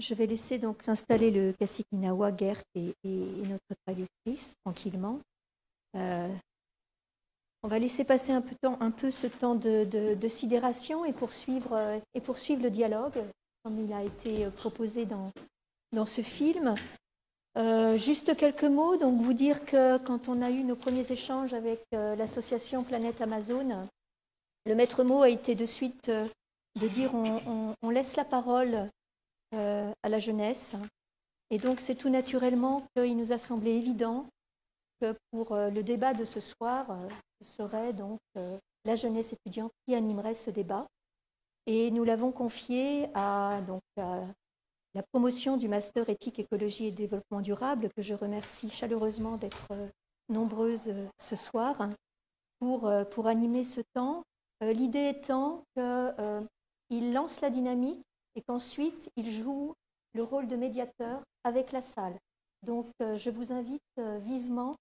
je vais laisser donc s'installer le classique Inawa, Gert et, notre traductrice tranquillement. Euh, on va laisser passer un peu, ce temps de, sidération et poursuivre, euh, et poursuivre le dialogue, comme il a été proposé dans, ce film. Euh, juste quelques mots, donc vous dire que quand on a eu nos premiers échanges avec l'association Planète Amazon, le maître mot a été de suite de dire on, laisse la parole euh, à la jeunesse. Et donc c'est tout naturellement qu'il nous a semblé évident que pour euh, le débat de ce soir, euh, ce serait donc la jeunesse étudiante qui animerait ce débat. Et nous l'avons confié à, donc, la promotion du master éthique, écologie et développement durable, que je remercie chaleureusement d'être nombreuses ce soir, pour, pour animer ce temps. L'idée étant que il lance la dynamique et qu'ensuite il joue le rôle de médiateur avec la salle. Donc euh, je vous invite euh, vivement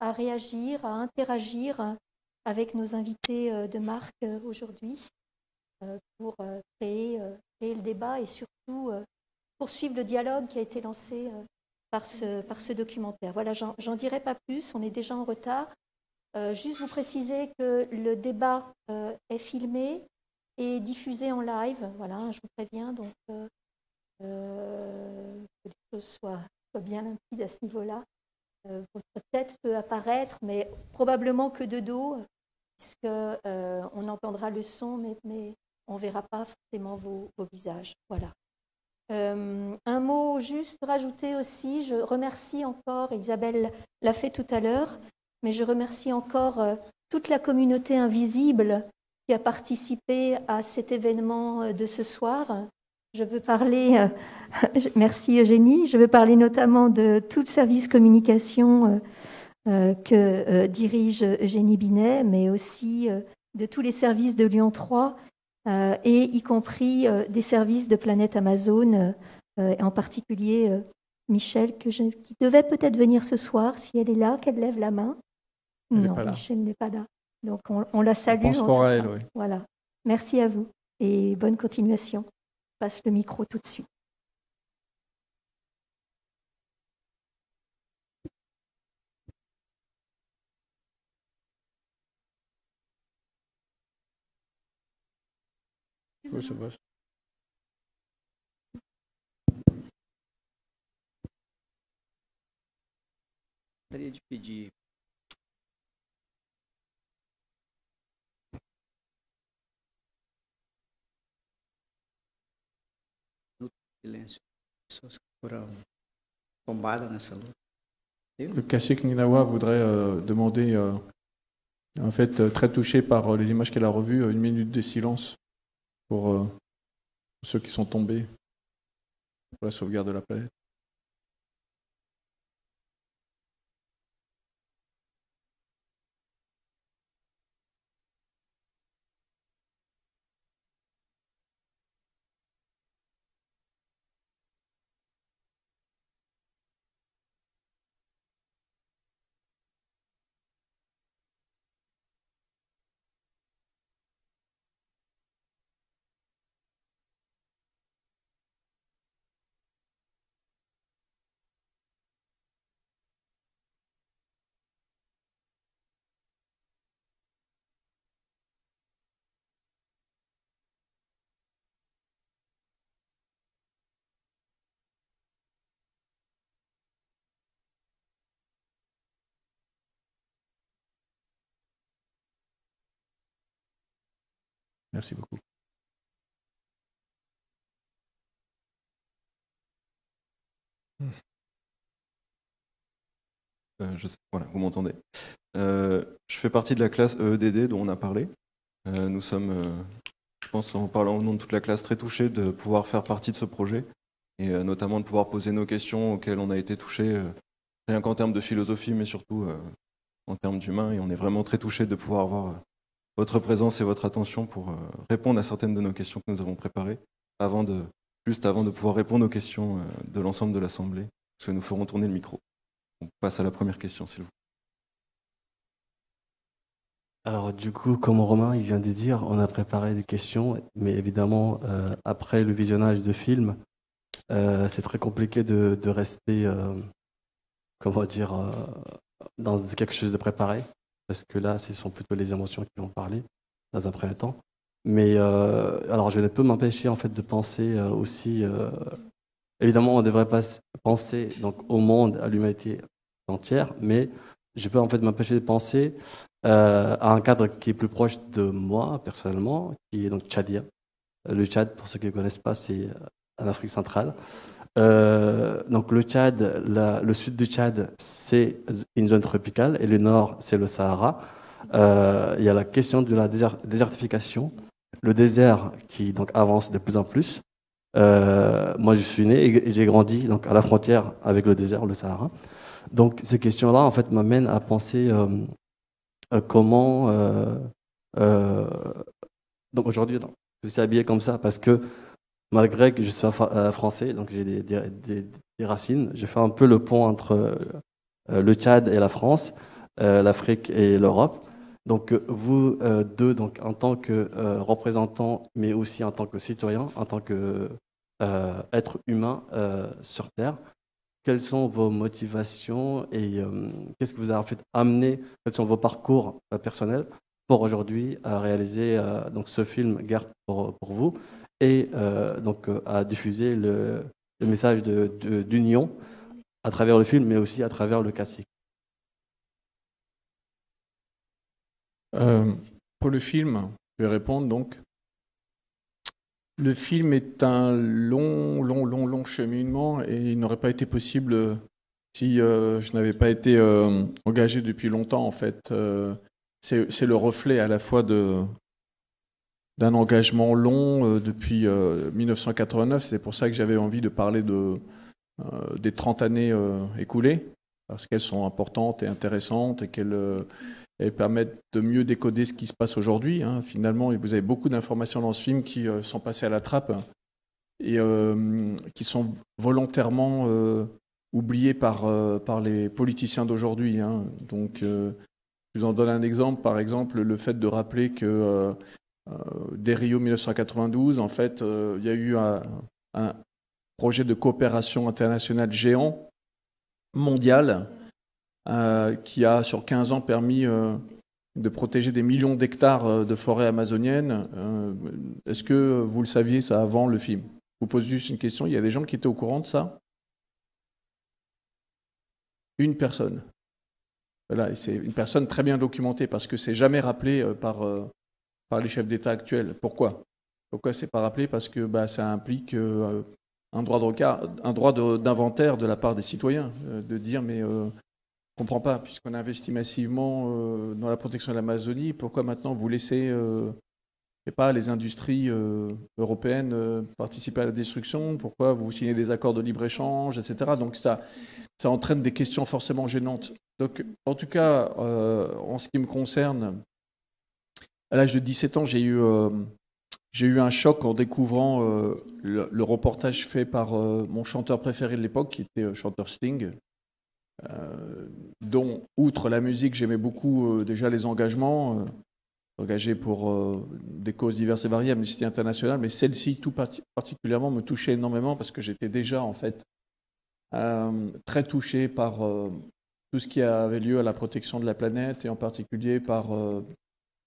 à réagir, à interagir avec nos invités euh, de marque aujourd'hui pour créer, le débat et surtout poursuivre le dialogue qui a été lancé par ce, par ce documentaire. Voilà, j'en dirai pas plus, on est déjà en retard. juste vous préciser que le débat est filmé, et diffusé en live. Voilà, je vous préviens, donc euh, euh, que les choses soient, bien limpides à ce niveau-là. Euh, votre tête peut apparaître, mais probablement que de dos, puisque on entendra le son, mais, on ne verra pas forcément vos, vos visages. Voilà. un mot juste rajouté aussi, je remercie encore, Isabelle l'a fait tout à l'heure, mais je remercie encore toute la communauté invisible qui a participé à cet événement euh, de ce soir. Je veux parler, euh, merci Eugénie, je veux parler notamment de tout le service communication euh, que dirige Eugénie Binet, mais aussi de tous les services de Lyon 3, et y compris des services de Planète Amazon, en particulier Michel, que qui devait peut-être venir ce soir, si elle est là, qu'elle lève la main. non, Michel n'est pas là. Donc on, la salue. Voilà. Merci à vous et bonne continuation. Passe le micro tout de suite. de pedir Le cacique Ninawa voudrait euh, demander, euh, en fait, euh, très touché par les images qu'elle a revues, une minute de silence pour ceux qui sont tombés pour la sauvegarde de la planète. Merci beaucoup. Euh, je sais, voilà, vous m'entendez. Euh, je fais partie de la classe EEDD dont on a parlé. Euh, nous sommes, je pense, en parlant au nom de toute la classe, très touchés de pouvoir faire partie de ce projet et notamment de pouvoir poser nos questions auxquelles on a été touchés, rien qu'en termes de philosophie, mais surtout en termes d'humain. Et on est vraiment très touchés de pouvoir avoir votre présence et votre attention pour euh, répondre à certaines de nos questions que nous avons préparées, avant de, juste avant de pouvoir répondre aux questions euh, de l'ensemble de l'Assemblée, parce que nous ferons tourner le micro. On passe à la première question, s'il vous plaît. Alors du coup, comme Romain il vient de dire, on a préparé des questions, mais évidemment, euh, après le visionnage de films, c'est très compliqué de, de rester, comment dire, dans quelque chose de préparé, parce que là, ce sont plutôt les émotions qui vont parler dans un premier temps. Mais alors, je ne peux m'empêcher en fait de penser aussi. évidemment, on devrait pas penser donc au monde, à l'humanité entière, mais je peux en fait m'empêcher de penser euh, à un cadre qui est plus proche de moi personnellement, qui est donc tchadien. Le Tchad, pour ceux qui ne connaissent pas, c'est euh, en Afrique centrale. Euh, donc le Tchad, le sud du Tchad, c'est une zone tropicale et le nord, c'est le Sahara. Euh, il y a la question de la désertification, le désert qui donc avance de plus en plus. Euh, moi, je suis né et j'ai grandi donc à la frontière avec le désert, le Sahara. Donc ces questions-là, en fait, m'amènent à penser comment. Donc aujourd'hui, je suis habillé comme ça parce que malgré que je sois français, donc j'ai des, racines, je fais un peu le pont entre le Tchad et la France, l'Afrique et l'Europe. Donc vous deux, donc en tant que représentants, mais aussi en tant que citoyens, en tant que être humain sur Terre, quelles sont vos motivations et euh, qu'est-ce que vous a en fait amené, quels sont vos parcours euh, personnels pour aujourd'hui réaliser euh, donc ce film Garde pour vous? Et donc à diffuser le, message d'union à travers le film mais aussi à travers le classique. pour le film, je vais répondre donc. Le film est un long, long, long, long cheminement et il n'aurait pas été possible euh, si euh, je n'avais pas été euh, engagé depuis longtemps en fait. c'est le reflet à la fois de d'un engagement long depuis 1989. C'est pour ça que j'avais envie de parler de, des 30 années écoulées, parce qu'elles sont importantes et intéressantes et qu'elles et permettre de mieux décoder ce qui se passe aujourd'hui. Hein. Finalement, vous avez beaucoup d'informations dans ce film qui euh, sont passées à la trappe et euh, qui sont volontairement euh, oubliées par, par les politiciens d'aujourd'hui. Hein. Donc, je vous en donne un exemple. Par exemple, le fait de rappeler que dès Rio 1992, en fait, il y a eu un, projet de coopération internationale géant mondial euh, qui a sur 15 ans permis euh, de protéger des millions d'hectares euh, de forêts amazoniennes. Est-ce que vous le saviez ça avant le film? Je vous pose juste une question. Il y a des gens qui étaient au courant de ça? Une personne. Voilà, c'est une personne très bien documentée parce que c'est jamais rappelé par, par les chefs d'État actuels. Pourquoi? Pourquoi c'est pas rappelé? Parce que bah, ça implique un droit de un droit d'inventaire de la part des citoyens, de dire mais je comprends pas, puisqu'on investit massivement euh, dans la protection de l'Amazonie, pourquoi maintenant vous laissez euh, pas, les industries euh, européennes participer à la destruction? Pourquoi vous signez des accords de libre-échange, etc. Donc ça, ça entraîne des questions forcément gênantes. Donc, en tout cas, en ce qui me concerne, à l'âge de 17 ans, j'ai eu, j'ai eu un choc en découvrant le, le, reportage fait par mon chanteur préféré de l'époque, qui était chanteur Sting, euh, dont, outre la musique, j'aimais beaucoup euh, déjà les engagements, euh, engagés pour des causes diverses et variées, Amnesty International, mais celle-ci tout particulièrement me touchait énormément parce que j'étais déjà en fait très touché par tout ce qui avait lieu à la protection de la planète et en particulier par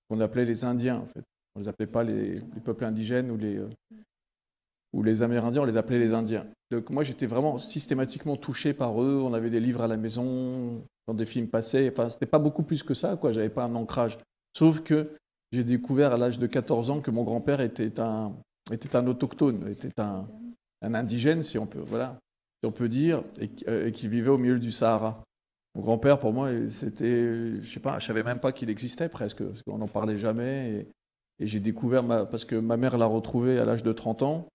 qu'on appelait les Indiens. On ne les appelait pas les, les peuples indigènes ou les, ou les Amérindiens, on les appelait les Indiens. Donc moi, j'étais vraiment systématiquement touché par eux. On avait des livres à la maison, quand des films passaient. Enfin, c'était pas beaucoup plus que ça, quoi. J'avais pas un ancrage. Sauf que j'ai découvert à l'âge de 14 ans que mon grand-père était un, autochtone, était un, indigène, si on peut, voilà, si on peut dire, et, qui vivait au milieu du Sahara. Mon grand-père, pour moi, c'était, je sais pas, je savais même pas qu'il existait presque, parce qu'on n'en parlait jamais. Et, j'ai découvert, parce que ma mère l'a retrouvé à l'âge de 30 ans,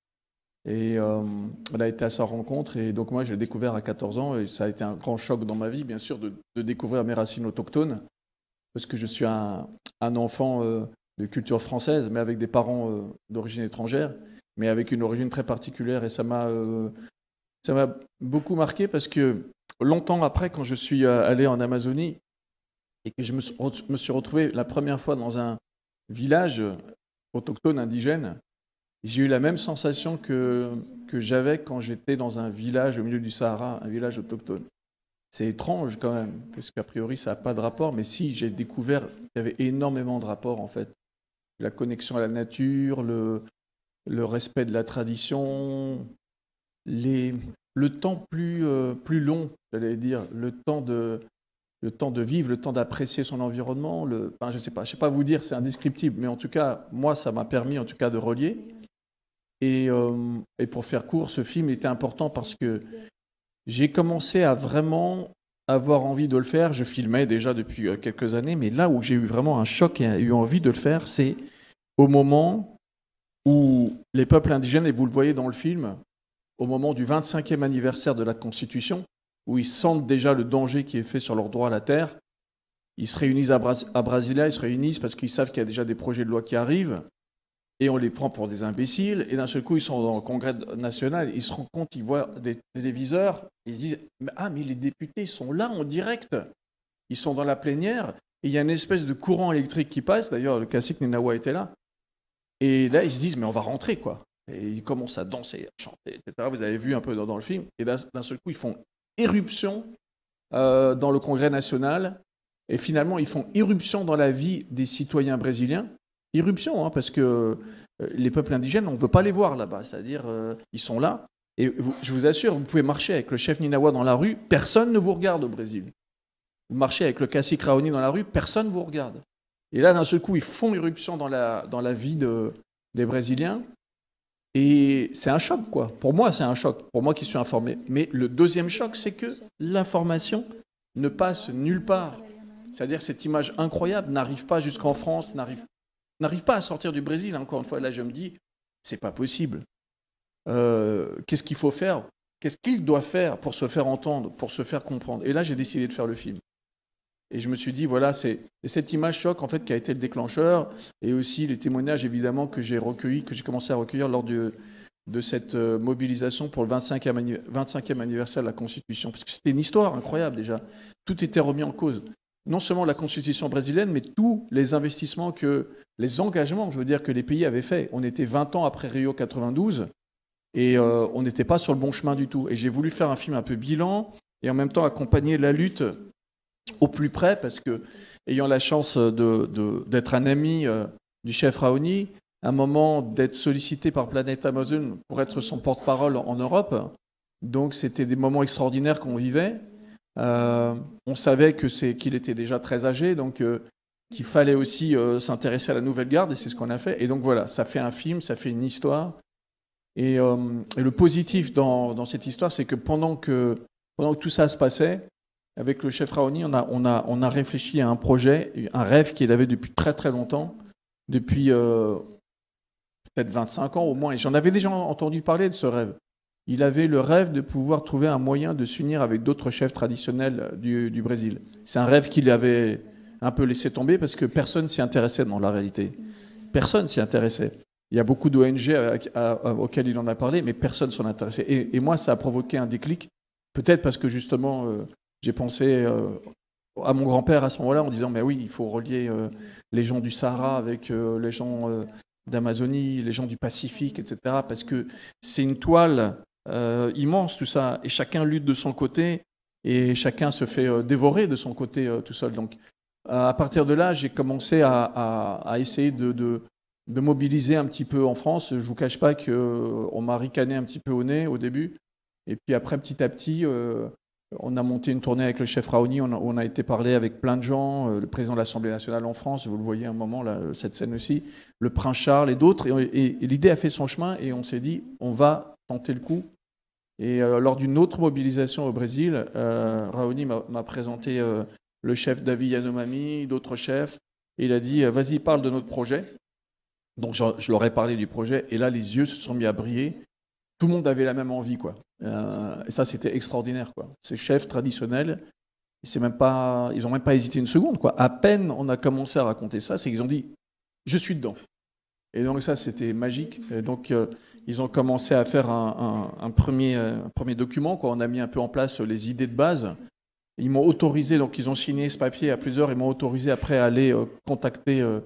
et euh, elle a été à sa rencontre. Et donc, moi, je l'ai découvert à 14 ans. Et ça a été un grand choc dans ma vie, bien sûr, de, découvrir mes racines autochtones. Parce que je suis un, enfant euh, de culture française, mais avec des parents euh, d'origine étrangère, mais avec une origine très particulière. Et ça m'a, ça m'a beaucoup marqué parce que longtemps après, quand je suis allé en Amazonie et que je me, suis retrouvé la première fois dans un village autochtone indigène, j'ai eu la même sensation que, que j'avais quand j'étais dans un village au milieu du Sahara, un village autochtone. C'est étrange quand même, parce qu'a priori ça n'a pas de rapport, mais si j'ai découvert qu'il y avait énormément de rapports en fait. La connexion à la nature, le respect de la tradition, les, le temps plus, euh, plus long, j'allais dire, le temps de, le temps de vivre, le temps d'apprécier son environnement. Le, je ne sais pas, je sais pas vous dire, c'est indescriptible, mais en tout cas, moi, ça m'a permis en tout cas de relier. Et, euh, et, pour faire court, ce film était important parce que j'ai commencé à vraiment avoir envie de le faire. Je filmais déjà depuis euh, quelques années, mais là où j'ai eu vraiment un choc et eu envie de le faire, c'est au moment où les peuples indigènes, et vous le voyez dans le film, au moment du 25e anniversaire de la Constitution, où ils sentent déjà le danger qui est fait sur leur droit à la terre, ils se réunissent à, Brasilia, ils se réunissent parce qu'ils savent qu'il y a déjà des projets de loi qui arrivent, et on les prend pour des imbéciles, et d'un seul coup, ils sont dans le Congrès national, ils se rendent compte, ils voient des téléviseurs, ils se disent Ah, mais les députés sont là en direct, ils sont dans la plénière, et il y a une espèce de courant électrique qui passe, d'ailleurs, le classique Ninawa était là, et là, ils se disent Mais on va rentrer, quoi. Et ils commencent à danser, à chanter, etc. Vous avez vu un peu dans, le film, et d'un seul coup, ils font éruption euh, dans le Congrès national, et finalement, ils font irruption dans la vie des citoyens brésiliens irruption, hein, parce que euh, les peuples indigènes, on ne veut pas les voir là-bas. C'est-à-dire, euh, ils sont là. Et je vous assure, vous pouvez marcher avec le chef Ninawa dans la rue, personne ne vous regarde au Brésil. Vous marchez avec le cacique Raoni dans la rue, personne ne vous regarde. Et là, d'un seul coup, ils font irruption dans la, dans la vie de, des Brésiliens. Et c'est un choc, quoi. Pour moi, c'est un choc. Pour moi qui suis informé. Mais le deuxième choc, c'est que l'information ne passe nulle part. C'est-à-dire cette image incroyable n'arrive pas jusqu'en France, n'arrive pas à sortir du Brésil. Encore une fois, là, je me dis, c'est pas possible. Euh, qu'est-ce qu'il faut faire? Qu'est-ce qu'il doit faire pour se faire entendre, pour se faire comprendre? Et là, j'ai décidé de faire le film. Et je me suis dit, voilà, c'est cette image choc en fait qui a été le déclencheur, et aussi les témoignages évidemment que j'ai recueillis, que j'ai commencé à recueillir lors de, de cette euh, mobilisation pour le 25e, 25e anniversaire de la Constitution. Parce que c'était une histoire incroyable déjà. Tout était remis en cause non seulement la constitution brésilienne, mais tous les investissements que, les engagements, je veux dire, que les pays avaient faits. On était 20 ans après Rio 92 et euh, on n'était pas sur le bon chemin du tout. Et j'ai voulu faire un film un peu bilan et en même temps accompagner la lutte au plus près parce que, ayant la chance d'être un ami euh, du chef Raoni, un moment d'être sollicité par Planète Amazon pour être son porte-parole en Europe. Donc c'était des moments extraordinaires qu'on vivait. Euh, on savait que c'est qu'il était déjà très âgé, donc euh, qu'il fallait aussi s'intéresser à la nouvelle garde, et c'est ce qu'on a fait. Et donc voilà, ça fait un film, ça fait une histoire. Et, le positif dans, cette histoire, c'est que pendant, que pendant que tout ça se passait, avec le chef Raoni, on a, on, a, on a réfléchi à un projet, un rêve qu'il avait depuis très très longtemps, depuis peut-être 25 ans au moins. Et j'en avais déjà entendu parler de ce rêve il avait le rêve de pouvoir trouver un moyen de s'unir avec d'autres chefs traditionnels du, Brésil. C'est un rêve qu'il avait un peu laissé tomber parce que personne s'y intéressait dans la réalité. Personne s'y intéressait. Il y a beaucoup d'ONG auxquelles il en a parlé, mais personne s'en intéressait. Et, moi, ça a provoqué un déclic, peut-être parce que justement, euh, j'ai pensé euh, à mon grand-père à ce moment-là en disant, mais oui, il faut relier euh, les gens du Sahara avec les gens d'Amazonie, les gens du Pacifique, etc. Parce que c'est une toile euh, immense tout ça, et chacun lutte de son côté, et chacun se fait euh, dévorer de son côté euh, tout seul. Donc, à partir de là, j'ai commencé à, essayer de, mobiliser un petit peu en France. Je vous cache pas qu'on m'a ricané un petit peu au nez au début, et puis après, petit à petit, on a monté une tournée avec le chef Raoni, on a, été parler avec plein de gens, le président de l'Assemblée nationale en France, vous le voyez un moment, là, cette scène aussi, le prince Charles et d'autres. et l'idée a fait son chemin et on s'est dit, on va tenter le coup. Et euh, lors d'une autre mobilisation au Brésil, euh, Raoni m'a présenté euh, le chef David Yanomami, d'autres chefs, et il a dit Vas-y, parle de notre projet. Donc je, leur ai parlé du projet, et là, les yeux se sont mis à briller. Tout le monde avait la même envie, quoi. et ça, c'était extraordinaire, quoi. Ces chefs traditionnels, même pas, ils n'ont même pas hésité une seconde, quoi. À peine on a commencé à raconter ça, c'est qu'ils ont dit Je suis dedans. Et donc ça, c'était magique. Et donc ils ont commencé à faire un, premier, un premier document. Quoi. On a mis un peu en place les idées de base. Ils m'ont autorisé, donc ils ont signé ce papier à plusieurs, ils m'ont autorisé après à aller euh, contacter euh,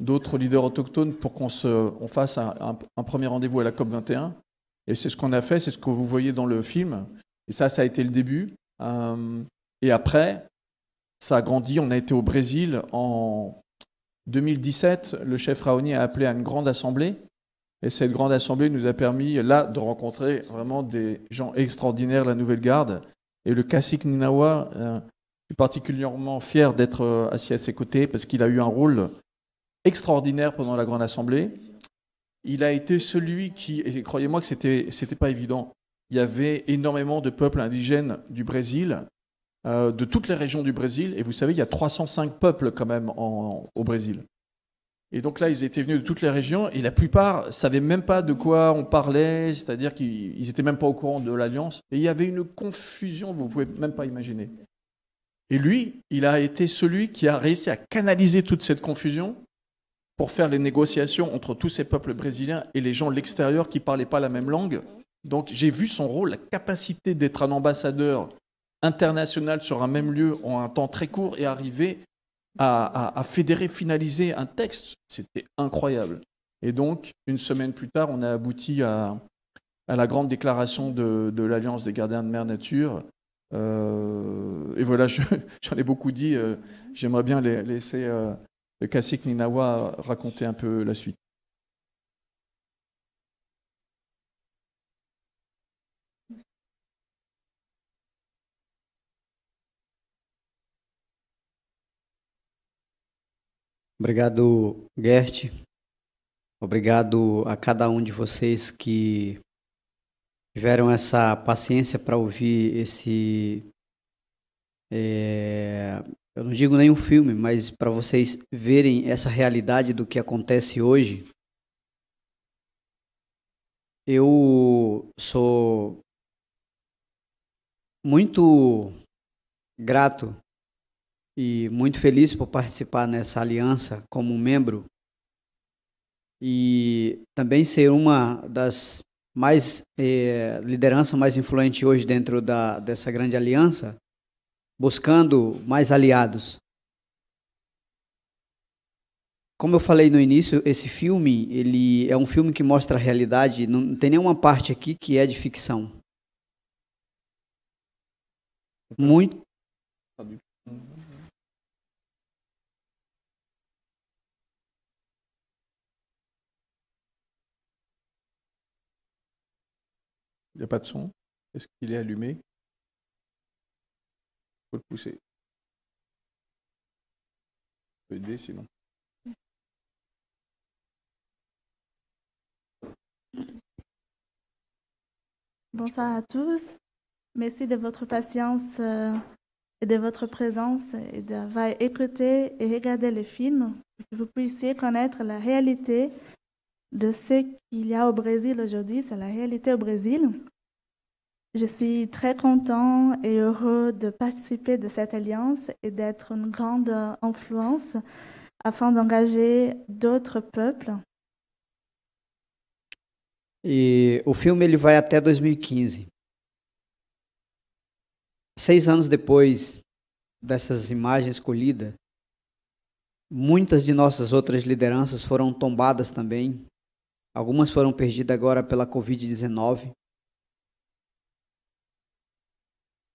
d'autres leaders autochtones pour qu'on on fasse un, premier rendez-vous à la COP 21. Et c'est ce qu'on a fait, c'est ce que vous voyez dans le film. Et ça, ça a été le début. Euh, et après, ça a grandi. On a été au Brésil en 2017. Le chef Raoni a appelé à une grande assemblée. Et cette grande assemblée nous a permis, là, de rencontrer vraiment des gens extraordinaires, la Nouvelle Garde. Et le cacique Ninawa, euh, je suis particulièrement fier d'être euh, assis à ses côtés parce qu'il a eu un rôle extraordinaire pendant la grande assemblée. Il a été celui qui, et croyez-moi que c'était, c'était pas évident, il y avait énormément de peuples indigènes du Brésil, euh, de toutes les régions du Brésil, et vous savez, il y a 305 peuples quand même au Brésil. Et donc là, ils étaient venus de toutes les régions et la plupart ne savaient même pas de quoi on parlait, c'est-à-dire qu'ils n'étaient même pas au courant de l'alliance. Et il y avait une confusion, vous ne pouvez même pas imaginer. Et lui, il a été celui qui a réussi à canaliser toute cette confusion pour faire les négociations entre tous ces peuples brésiliens et les gens de l'extérieur qui ne parlaient pas la même langue. Donc j'ai vu son rôle, la capacité d'être un ambassadeur international sur un même lieu en un temps très court et arriver à, fédérer, finaliser un texte. C'était incroyable. Et donc, une semaine plus tard, on a abouti à, la grande déclaration de, l'Alliance des gardiens de mer nature. Euh, et voilà, j'en ai beaucoup dit. Euh, j'aimerais bien laisser euh, le Ninawa raconter un peu la suite. Obrigado, Gert. Obrigado a cada um de vocês que tiveram essa paciência para ouvir esse. É, eu não digo nenhum filme, mas para vocês verem essa realidade do que acontece hoje. Eu sou muito grato e muito feliz por participar nessa aliança como membro e também ser uma das mais eh, liderança mais influente hoje dentro da, dessa grande aliança, buscando mais aliados. Como eu falei no início, esse filme ele é um filme que mostra a realidade. Não tem nenhuma parte aqui que é de ficção. Muito Il n'y a pas de son. Est-ce qu'il est allumé Il sinon. Bonsoir à tous. Merci de votre patience euh, et de votre présence et d'avoir écouté et regardé le film pour que vous puissiez connaître la réalité de ce qu'il y a au Brésil aujourd'hui, c'est la réalité au Brésil. Je suis très content et heureux de participer de cette alliance et d'être une grande influence afin d'engager d'autres peuples. E o filme ele vai até 2015. Seis anos depois dessas imagens escolhidas, muitas de nossas outras lideranças foram tombadas também Algumas foram perdidas agora pela Covid-19.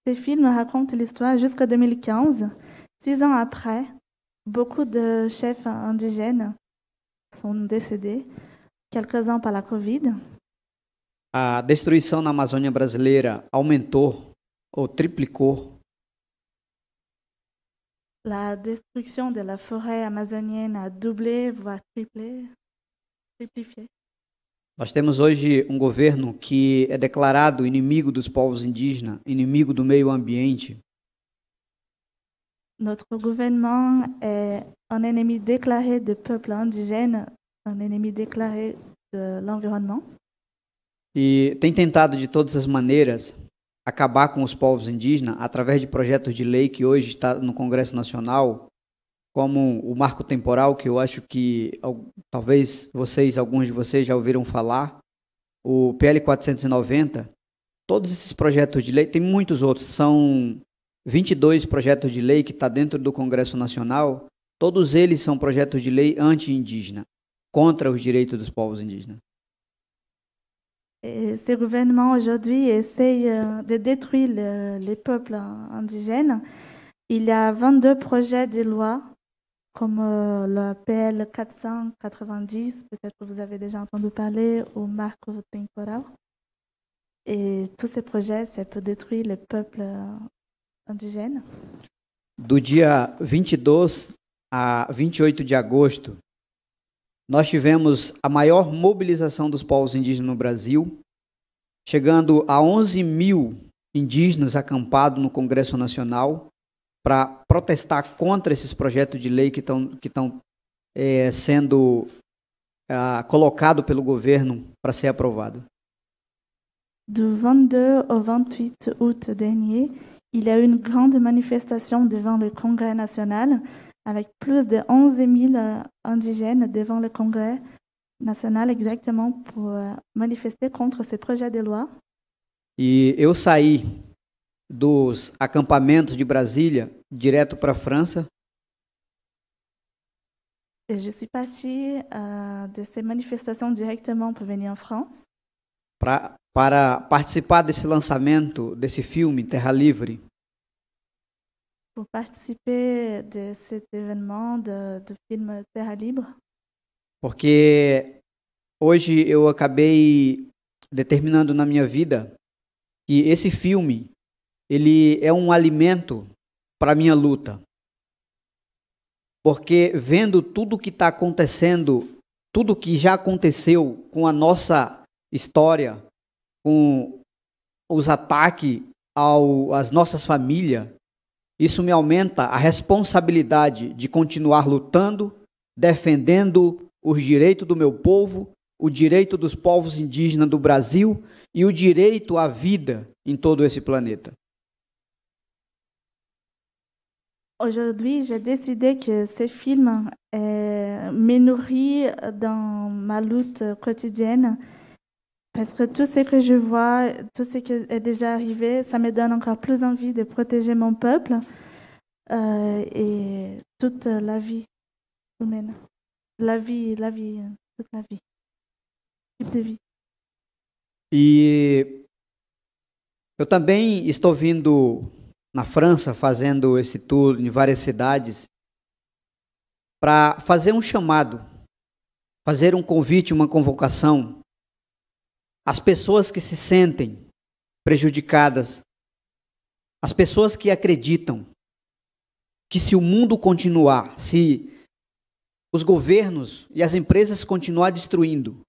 Ce film raconte l'histoire jusqu'à 2015. Six ans après, beaucoup de chefs indigènes sont décédés, quelques-uns par la Covid. A destruição na Amazônia brasileira aumentou ou triplicou. La destruction de la forêt amazonienne a doublé, voire triplé, triplifié. Nós temos hoje um governo que é declarado inimigo dos povos indígenas, inimigo do meio ambiente. Notre gouvernement est un ennemi déclaré des peuples indigènes, un ennemi déclaré de l'environnement. E tem tentado de todas as maneiras acabar com os povos indígenas através de projetos de lei que hoje está no Congresso Nacional, como o marco temporal, que eu acho que talvez vocês, alguns de vocês já ouviram falar, o PL 490, todos esses projetos de lei, tem muitos outros, são 22 projetos de lei que está dentro do Congresso Nacional, todos eles são projetos de lei anti-indígena, contra os direitos dos povos indígenas. Et ces gouvernements aujourd'hui essayent euh, de détruire le- les peuples indigènes. Il y a 22 projets de loi, comme le PL 490, peut-être que vous avez déjà entendu parler, ou Marco Temporal. Et tous ces projets, c'est pour détruire les peuples euh, indigènes. Do dia 22 a 28 de agosto, nós tivemos a maior mobilização dos povos indígenas no Brasil, chegando a 11 mil indígenas acampados no Congresso Nacional para protestar contra esses projetos de lei que estão que estão eh, sendo ah, colocados pelo governo para ser aprovado. Du 22 au 28 août dernier, il y a eu une grande manifestation devant le Congrès national avec plus de 11 000 euh, indigènes devant le Congrès national exactement pour euh, manifester contre ces projets de loi. E eu saí dos acampamentos de Brasília direto para a França je suis partie euh, de ces manifestations directement pour venir en France. Pra, para participar desse lançamento desse filme Terra Livre, pour participer de cet événement de, de film Terra Libre. porque hoje eu acabei determinando na minha vida que esse filme ele é um alimento para minha luta. Porque vendo tudo que está acontecendo, tudo que já aconteceu com a nossa história, com os ataques às nossas famílias, isso me aumenta a responsabilidade de continuar lutando, defendendo os direitos do meu povo, o direito dos povos indígenas do Brasil e o direito à vida em todo esse planeta. Aujourd'hui, j'ai décidé que ce film euh, me nourrit dans ma lutte quotidienne parce que tout ce que je vois, tout ce qui est déjà arrivé, ça me donne encore plus envie de protéger mon peuple euh, et toute la vie humaine. La vie, la vie, toute la vie. Type de vie. E eu também estou vindo na França fazendo esse tour em várias cidades para fazer um chamado, fazer um convite, uma convocação às pessoas que se sentem prejudicadas, às pessoas que acreditam que se o mundo continuar, se os governos e as empresas continuar destruindo,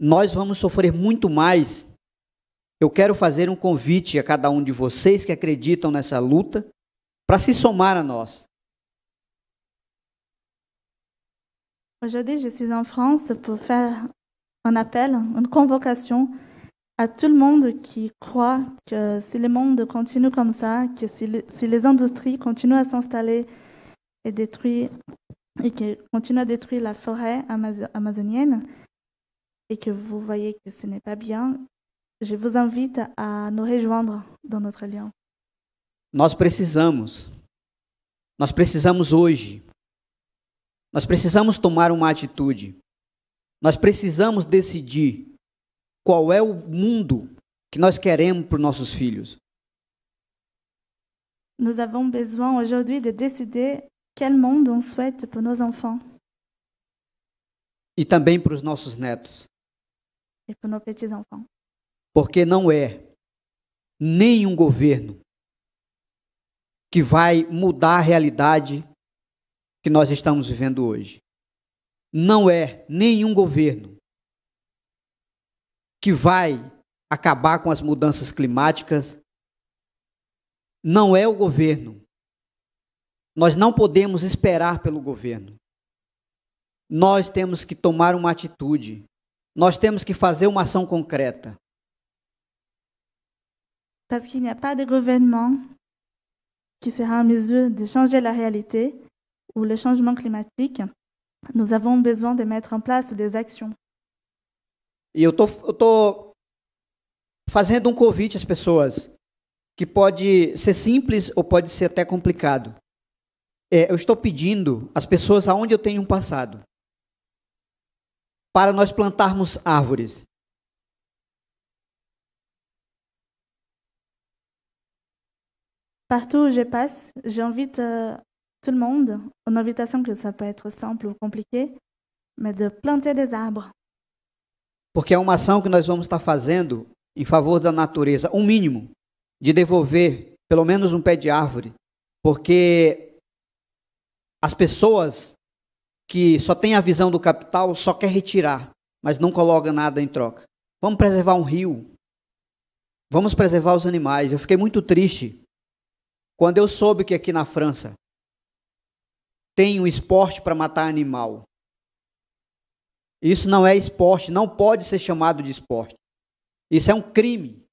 nós vamos sofrer muito mais. Eu quero fazer um convite a cada um de vocês que acreditam nessa luta para se somar a nós. Aujourd'hui, je suis en France pour faire un appel, une convocation à tout le monde qui croit que si le monde continue comme ça, que si, le- si les industries continuent à s'installer et détruire et que continuent à détruire la forêt amazo- amazonienne et que vous voyez que ce n'est pas bien, je vous invite à nous rejoindre dans notre alliance. Nós precisamos. Nós precisamos hoje. Nós precisamos tomar uma atitude. Nós precisamos decidir qual é o mundo que nós queremos para os nossos filhos. Nous avons besoin aujourd'hui de décider quel monde on souhaite pour nos enfants E também para os nossos netos. et pour nos petits-enfants. Porque não é nenhum governo que vai mudar a realidade que nós estamos vivendo hoje. Não é nenhum governo que vai acabar com as mudanças climáticas. Não é o governo. Nós não podemos esperar pelo governo. Nós temos que tomar uma atitude. Nós temos que fazer uma ação concreta. Parce qu'il n'y a pas de gouvernement qui sera en mesure de changer la réalité ou le changement climatique. Nous avons besoin de mettre en place des actions. E eu tô, eu tô fazendo um convite às pessoas que pode ser simples ou pode ser até complicado. É, eu estou pedindo às pessoas aonde eu tenho um passado para nós plantarmos árvores. Partout où je passe, j'invite euh, tout le monde, une invitation que ça peut être simple ou compliqué, mais de planter des arbres. Porque é uma ação que nós vamos estar fazendo em favor da natureza, um mínimo, de devolver pelo menos um pé de árvore, porque as pessoas que só têm a visão do capital só quer retirar, mas não coloca nada em troca. Vamos preservar um rio. Vamos preservar os animais. Eu fiquei muito triste quando eu soube que aqui na França tem um esporte para matar animal. Isso não é esporte, não pode ser chamado de esporte. Isso é um crime.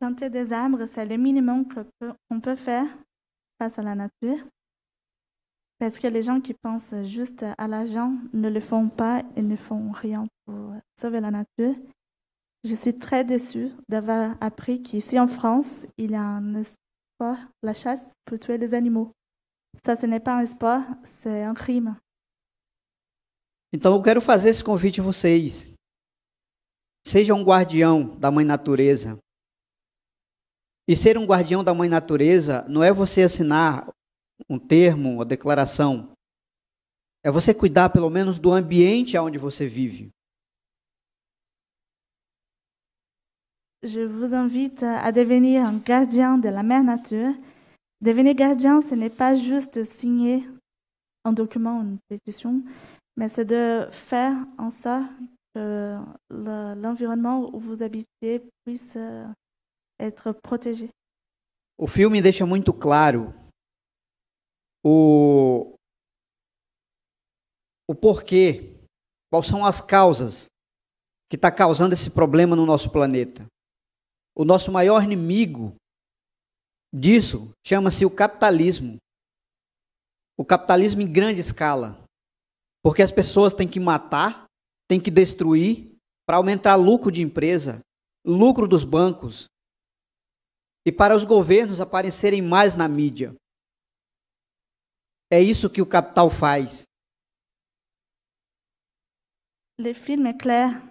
Planter des arbres, c'est le minimum qu'on peut faire face à la nature. Parce que les gens qui pensent juste à l'argent ne le font pas et ne font rien pour sauver la nature. Je suis très déçue d'avoir appris qu'ici en France, il y a un sport, la chasse, pour tuer les animaux. Ça, ce n'est pas un sport, c'est un crime. Então eu quero fazer esse convite a vocês. Seja um guardião da mãe natureza. E ser um guardião da mãe natureza não é você assinar um termo, uma declaração. É você cuidar pelo menos do ambiente onde você vive. Je vous invite à devenir un gardien de la mère nature. Devenir gardien, ce n'est pas juste signer un document, une pétition, mais c'est de faire en sorte que l'environnement où vous habitez puisse être protégé. O filme deixa muito claro o, o porquê, quais são as causas que está causando esse problema no nosso planeta. O nosso maior inimigo disso chama-se o capitalismo. O capitalismo em grande escala. Porque as pessoas têm que matar, têm que destruir para aumentar lucro de empresa, lucro dos bancos e para os governos aparecerem mais na mídia. É isso que o capital faz. Le film est clair.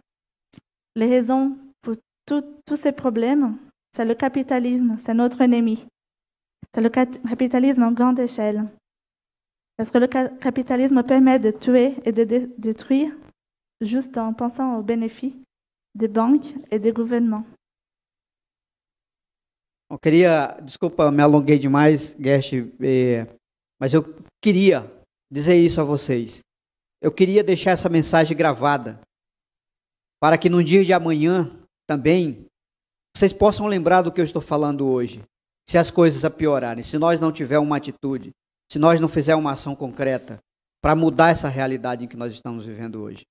Les raisons pour tous ces problèmes, c'est le capitalisme, c'est notre ennemi. C'est le capitalisme en grande échelle. Parce que le capitalisme permet de tuer et de détruire juste en pensant aux bénéfices des banques et des gouvernements. Eu queria, desculpa, me alonguei demais, Gersh, Mas eu queria dizer isso a vocês. Eu queria deixar essa mensagem gravada para que no dia de amanhã também vocês possam lembrar do que eu estou falando hoje. Se as coisas piorarem, se nós não tivermos uma atitude, se nós não fizermos uma ação concreta para mudar essa realidade em que nós estamos vivendo hoje.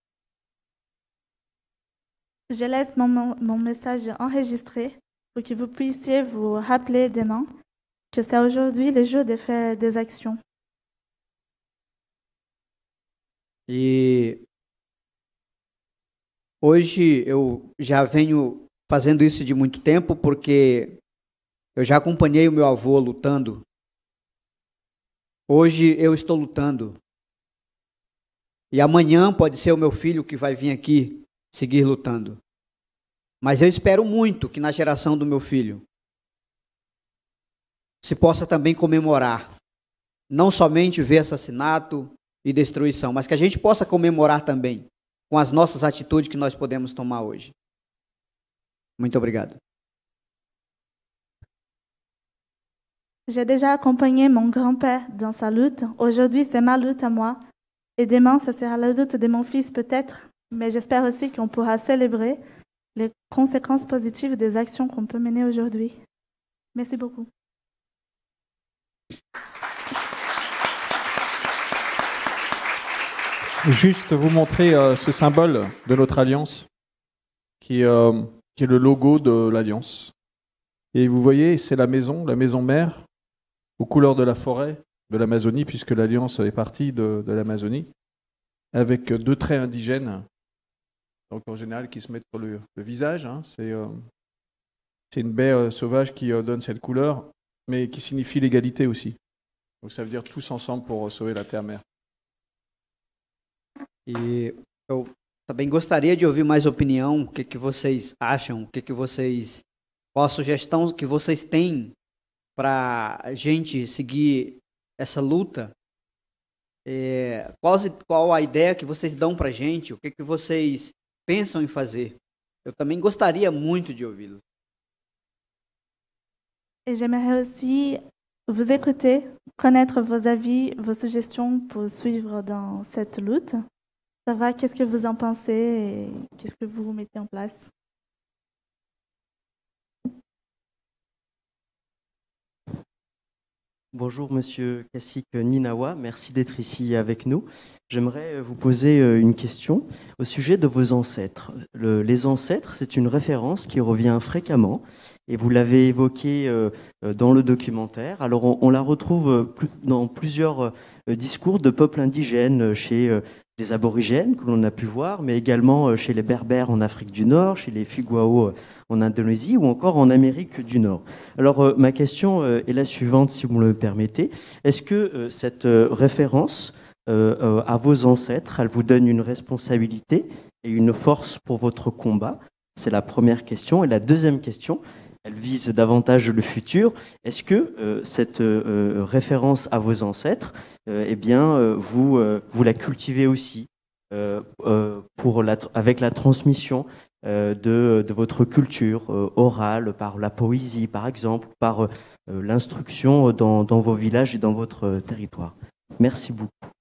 Je laisse mon, mon message enregistré pour que vous puissiez vous rappeler demain que c'est aujourd'hui le jour de faire des actions. E hoje eu já venho fazendo isso de muito tempo porque eu já acompanhei o meu avô lutando. Hoje eu estou lutando. E amanhã pode ser o meu filho que vai vir aqui seguir lutando. Mas eu espero muito que na geração do meu filho se possa também comemorar. Não somente ver assassinato e destruição, mas que a gente possa comemorar também com as nossas que nós podemos tomar hoje. Muito obrigado. J'ai déjà accompagné mon grand-père dans sa lutte. Aujourd'hui, c'est ma lutte à moi. Et demain, ce sera la lutte de mon fils peut-être. Mais j'espère aussi qu'on pourra célébrer les conséquences positives des actions qu'on peut mener aujourd'hui. Merci beaucoup. Juste vous montrer euh, ce symbole de notre alliance, qui, euh, qui est le logo de l'alliance. Et vous voyez, c'est la maison, la maison mère, aux couleurs de la forêt de l'Amazonie, puisque l'alliance est partie de, l'Amazonie, avec deux traits indigènes, donc en général qui se mettent sur le, visage. Hein. C'est euh, c'est une baie sauvage qui donne cette couleur, mais qui signifie l'égalité aussi. Donc ça veut dire tous ensemble pour sauver la terre-mère. E eu também gostaria de ouvir mais opinião, o que, que vocês acham, o que, que vocês Qual a sugestão que vocês têm para a gente seguir essa luta? É, qual, qual a ideia que vocês dão para a gente? O que, que vocês pensam em fazer? Eu também gostaria muito de ouvi-los. J'aimerais aussi vous écouter, connaître vos avis, vos suggestions pour suivre dans cette lutte. Savoir qu'est-ce que vous en pensez et qu'est-ce que vous mettez en place? Bonjour Monsieur Kassik Ninawa, merci d'être ici avec nous. J'aimerais vous poser euh, une question au sujet de vos ancêtres. Le- les ancêtres, c'est une référence qui revient fréquemment et vous l'avez évoqué euh, euh, dans le documentaire. Alors on, la retrouve euh, dans plusieurs discours de peuples indigènes chez les aborigènes que l'on a pu voir, mais également chez les berbères en Afrique du Nord, chez les Fuguao en Indonésie ou encore en Amérique du Nord. Alors ma question est la suivante, si vous me le permettez. Est-ce que cette référence à vos ancêtres, elle vous donne une responsabilité et une force pour votre combat? C'est la première question. Et la deuxième question, elle vise davantage le futur. Est-ce que euh, cette euh, euh, référence à vos ancêtres, eh bien, vous, vous la cultivez aussi pour avec la transmission de, votre culture orale, par la poésie par exemple, par l'instruction dans, vos villages et dans votre territoire? Merci beaucoup.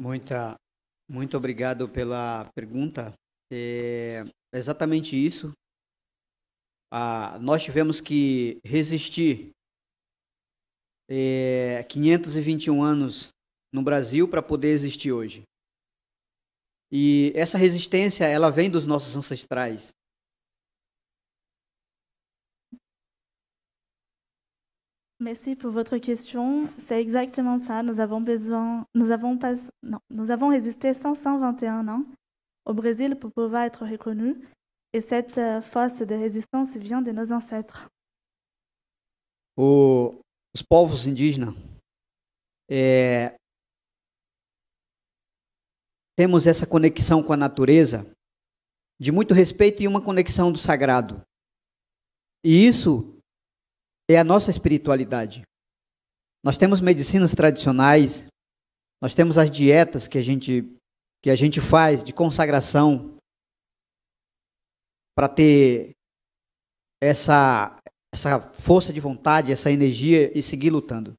Muita, muito obrigado pela pergunta. É exatamente isso. Ah, nós tivemos que resistir é, 521 anos no Brasil para poder existir hoje. E essa resistência, ela vem dos nossos ancestrais. Merci pour votre question. C'est exactement ça. Nous avons besoin, nous avons pas, non, nous avons résisté 521 ans au Brésil pour pouvoir être reconnus. Et cette euh, force de résistance vient de nos ancêtres. O, os povos indígenas é, temos essa conexão com a natureza de muito respeito e uma conexão do sagrado. E isso é a nossa espiritualidade. Nós temos medicinas tradicionais, nós temos as dietas que a gente que a gente faz de consagração para ter essa essa força de vontade, essa energia e seguir lutando.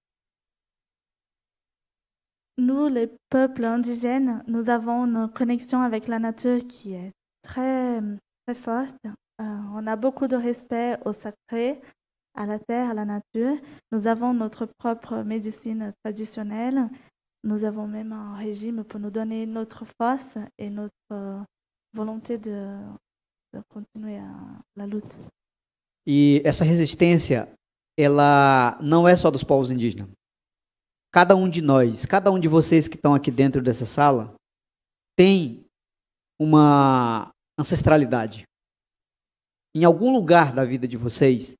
Nous, les peuples indigènes, nous avons une connexion avec la nature qui est très, très forte. Euh, on a beaucoup de respect au sacré, à la terre, à la nature. Nous avons notre propre médecine traditionnelle. Nous avons même un régime pour nous donner notre force et notre euh, volonté de, de continuer à- la lutte. E essa resistência, ela não é só dos povos indígenas. Cada um de nós, cada um de vocês que estão aqui dentro dessa sala, tem uma ancestralidade. Em algum lugar da vida de vocês,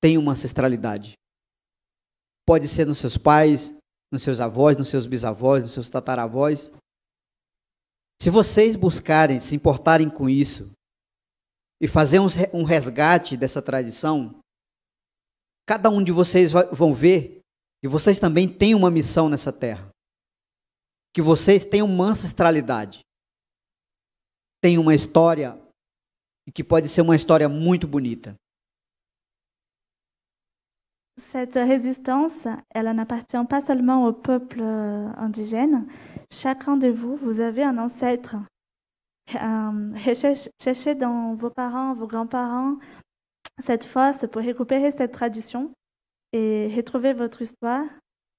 tem uma ancestralidade. Pode ser nos seus pais, nos seus avós, nos seus bisavós, nos seus tataravós. Se vocês buscarem, se importarem com isso, e fazer um re- resgate dessa tradição, cada um de vocês vai- vão ver que vocês também têm uma missão nessa terra. Que vocês têm uma ancestralidade. Têm uma história e que pode ser uma história muito bonita. Cette résistance, elle n'appartient pas seulement au peuple euh, indigène. Chacun de vous, vous avez un ancêtre. Euh, cherchez dans vos parents, vos grands-parents, cette force pour récupérer cette tradition et retrouver votre histoire.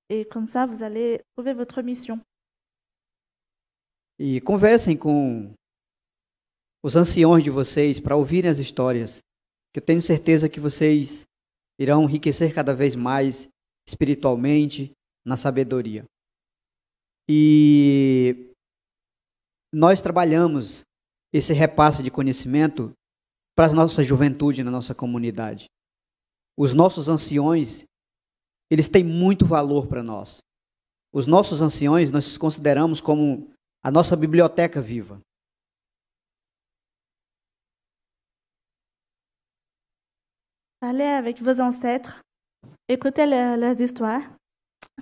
Et comme ça, vous allez trouver votre mission. E conversem com os anciões de vocês para ouvirem as histórias, que eu tenho certeza que vocês irão enriquecer cada vez mais espiritualmente, na sabedoria. E nós trabalhamos esse repasse de conhecimento para a nossa juventude na nossa comunidade. Os nossos anciões, eles têm muito valor para nós. Os nossos anciões nós consideramos como a nossa biblioteca viva. Allez avec vos ancêtres, écoutez le- leurs histoires.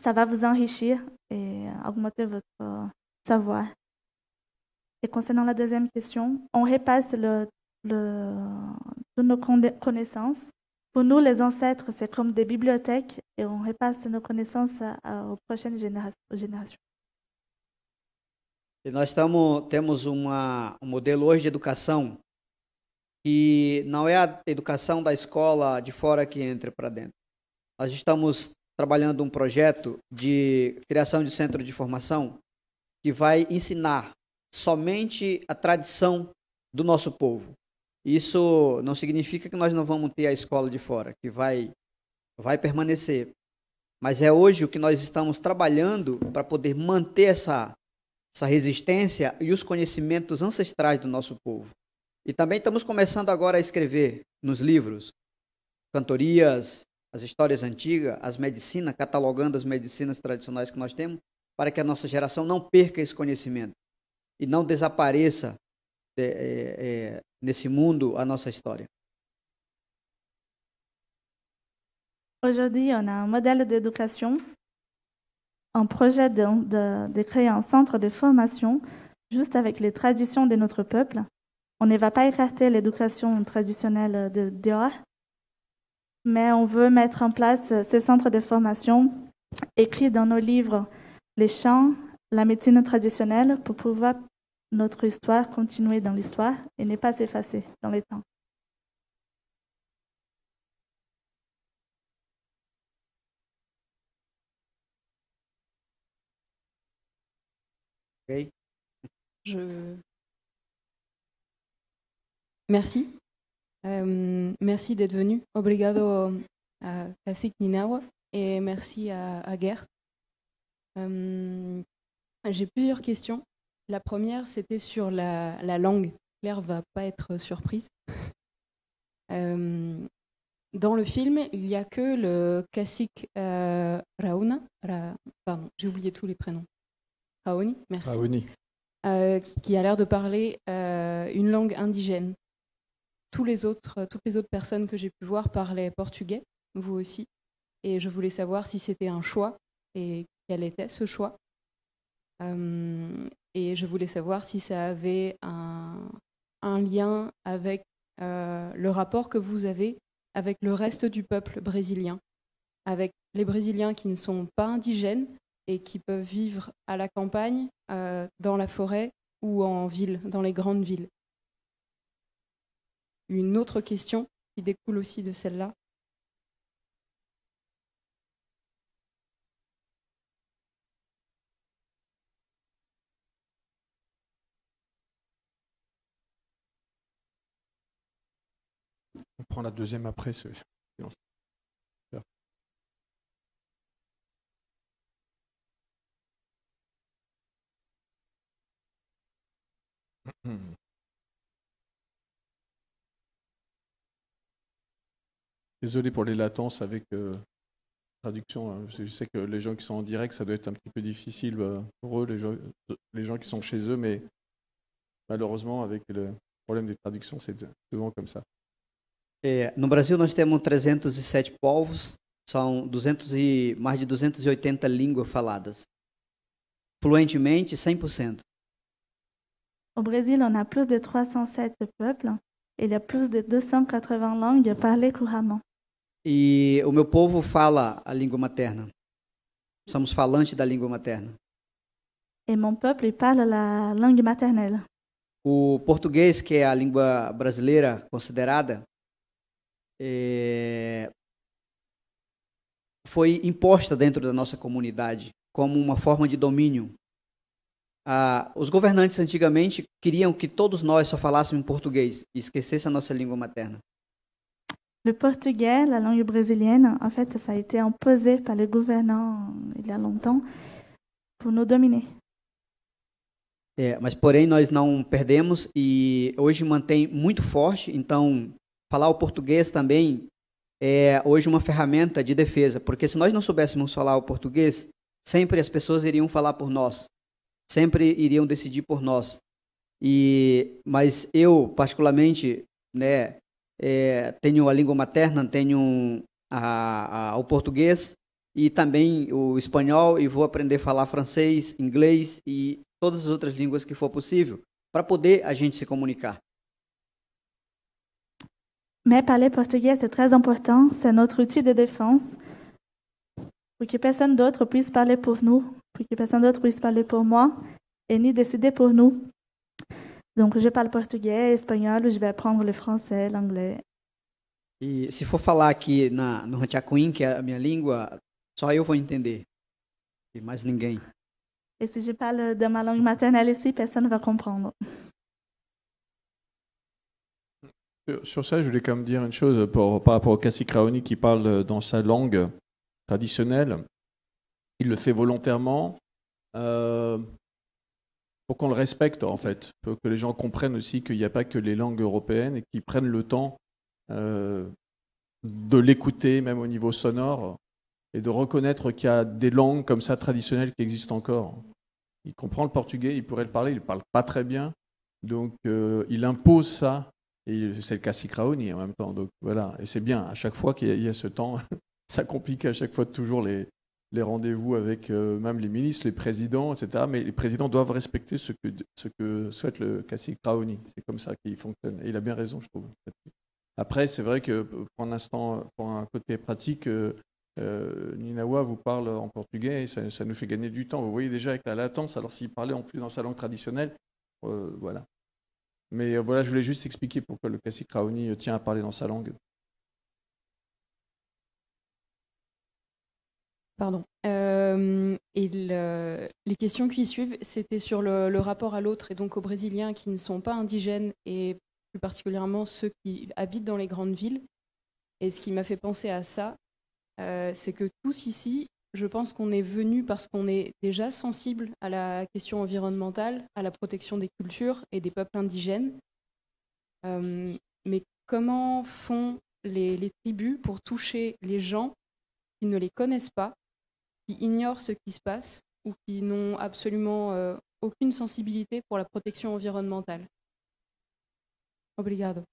Ça va vous enrichir et augmenter votre savoir. Et concernant la deuxième question, on repasse le, toutes nos conna- connaissances. Pour nous, les ancêtres, c'est comme des bibliothèques et on repasse nos connaissances à- aux prochaines généra- générations. E nós tamo, temos uma, um modelo hoje de educação que não é a educação da escola de fora que entra para dentro. Nós estamos trabalhando um projeto de criação de centro de formação que vai ensinar somente a tradição do nosso povo. Isso não significa que nós não vamos ter a escola de fora, que vai, vai permanecer. Mas é hoje o que nós estamos trabalhando para poder manter essa, essa resistência e os conhecimentos ancestrais do nosso povo. E também estamos começando agora a escrever nos livros cantorias, as histórias antigas, as medicinas, catalogando as medicinas tradicionais que nós temos, para que a nossa geração não perca esse conhecimento e não desapareça é, é, é, nesse mundo a nossa história. Aujourd'hui, on a un modèle d'éducation, un projet de, de- de créer un centre de formation juste avec les traditions de notre peuple. On ne va pas écarter l'éducation traditionnelle de dehors, mais on veut mettre en place ces centres de formation écrits dans nos livres, les chants, la médecine traditionnelle, pour pouvoir notre histoire continuer dans l'histoire et ne pas s'effacer dans les temps. Je... Merci. Euh, merci d'être venu. Obrigado à Kasik Ninawa et merci à, à Gert. Euh, J'ai plusieurs questions. La première, c'était sur la, la langue. Claire va pas être surprise. Euh, dans le film, il n'y a que le Kasik euh, Rauna. Ra- pardon, j'ai oublié tous les prénoms. Raoni, merci Raoni. euh, qui a l'air de parler euh, une langue indigène. Autres, toutes les autres personnes que j'ai pu voir parlaient portugais, vous aussi. Et je voulais savoir si c'était un choix et quel était ce choix. Euh, et je voulais savoir si ça avait un, lien avec euh, le rapport que vous avez avec le reste du peuple brésilien, avec les Brésiliens qui ne sont pas indigènes et qui peuvent vivre à la campagne, euh, dans la forêt ou en ville, dans les grandes villes. Une autre question qui découle aussi de celle-là. On prend la deuxième après. c'est- Désolé pour les latences avec euh, traduction. hein, Je sais que les gens qui sont en direct, ça doit être un petit peu difficile euh, pour eux, les gens, les gens qui sont chez eux, mais malheureusement, avec le problème des traductions, c'est souvent comme ça. É, no Brasil nós temos 307 povos, são 200 e, mais de 280 línguas faladas. Fluentemente, 100%. Au Brésil, on a plus de 307 peuples et il y a plus de 280 langues parlées couramment. E o meu povo fala a língua materna. Somos falantes da língua materna. Et mon peuple, parle la langue maternelle. O português, que é a língua brasileira considerada, é, foi imposta dentro da nossa comunidade como uma forma de domínio. Ah, os governantes antigamente queriam que todos nós só falássemos português e esquecesse a nossa língua materna. Le portugais, la langue brésilienne, en fait, ça a été imposé par les gouvernants il y a longtemps pour nous dominer. É, mas porém nós não perdemos e hoje mantém muito forte. Então falar o português também é hoje uma ferramenta de defesa, porque se nós não soubéssemos falar o português, sempre as pessoas iriam falar por nós, sempre iriam decidir por nós. E mas eu particularmente, né, é, tenho a língua materna, tenho a, a, o português e também o espanhol e vou aprender a falar francês, inglês e todas as outras línguas que for possível para poder a gente se comunicar. Mais parler portugais, c'est très important. C'est notre outil de défense. Pour que personne d'autre puisse parler pour nous, pour que personne d'autre puisse parler pour moi, et ni décider pour nous. Donc, je parle portugais, espagnol, je vais apprendre le français, l'anglais. E se for falar aqui na, no Ranchacuim, que é a minha língua, só eu vou entender. E mais ninguém. Et si je parle de ma langue maternelle ici, personne ne va comprendre. Sur- Sur ça, je voulais quand même dire une chose pour- par rapport au Cassie Craoni qui parle dans sa langue traditionnelle. Il le fait volontairement euh, pour qu'on le respecte, en fait. Pour que les gens comprennent aussi qu'il n'y a pas que les langues européennes et qu'ils prennent le temps euh, de l'écouter, même au niveau sonore, et de reconnaître qu'il y a des langues comme ça traditionnelles qui existent encore. Il comprend le portugais, il pourrait le parler, il ne le parle pas très bien. Donc, euh, il impose ça et c'est le cas Sikraoni en même temps. Donc voilà, et c'est bien. À chaque fois qu'il y, y a ce temps, ça complique à chaque fois toujours les, les rendez-vous avec euh, même les ministres, les présidents, etc. Mais les présidents doivent respecter ce que, ce que souhaite le Kassi Kraoni. C'est comme ça qu'il fonctionne. Et il a bien raison, je trouve. Après, c'est vrai que pour un instant, pour un côté pratique, euh, euh, Ninawa vous parle en portugais et ça, nous fait gagner du temps. Vous voyez déjà avec la latence, alors s'il parlait en plus dans sa langue traditionnelle, euh, voilà. Mais euh, voilà, je voulais juste expliquer pourquoi le classique Raoni euh, tient à parler dans sa langue. Pardon. Euh, et le- les questions qui suivent, c'était sur le, rapport à l'autre et donc aux Brésiliens qui ne sont pas indigènes et plus particulièrement ceux qui habitent dans les grandes villes. Et ce qui m'a fait penser à ça, euh, c'est que tous ici, je pense qu'on est venus parce qu'on est déjà sensible à la question environnementale, à la protection des cultures et des peuples indigènes. Euh, mais comment font les tribus pour toucher les gens qui ne les connaissent pas, qui ignorent ce qui se passe ou qui n'ont absolument euh, aucune sensibilité pour la protection environnementale Obrigado.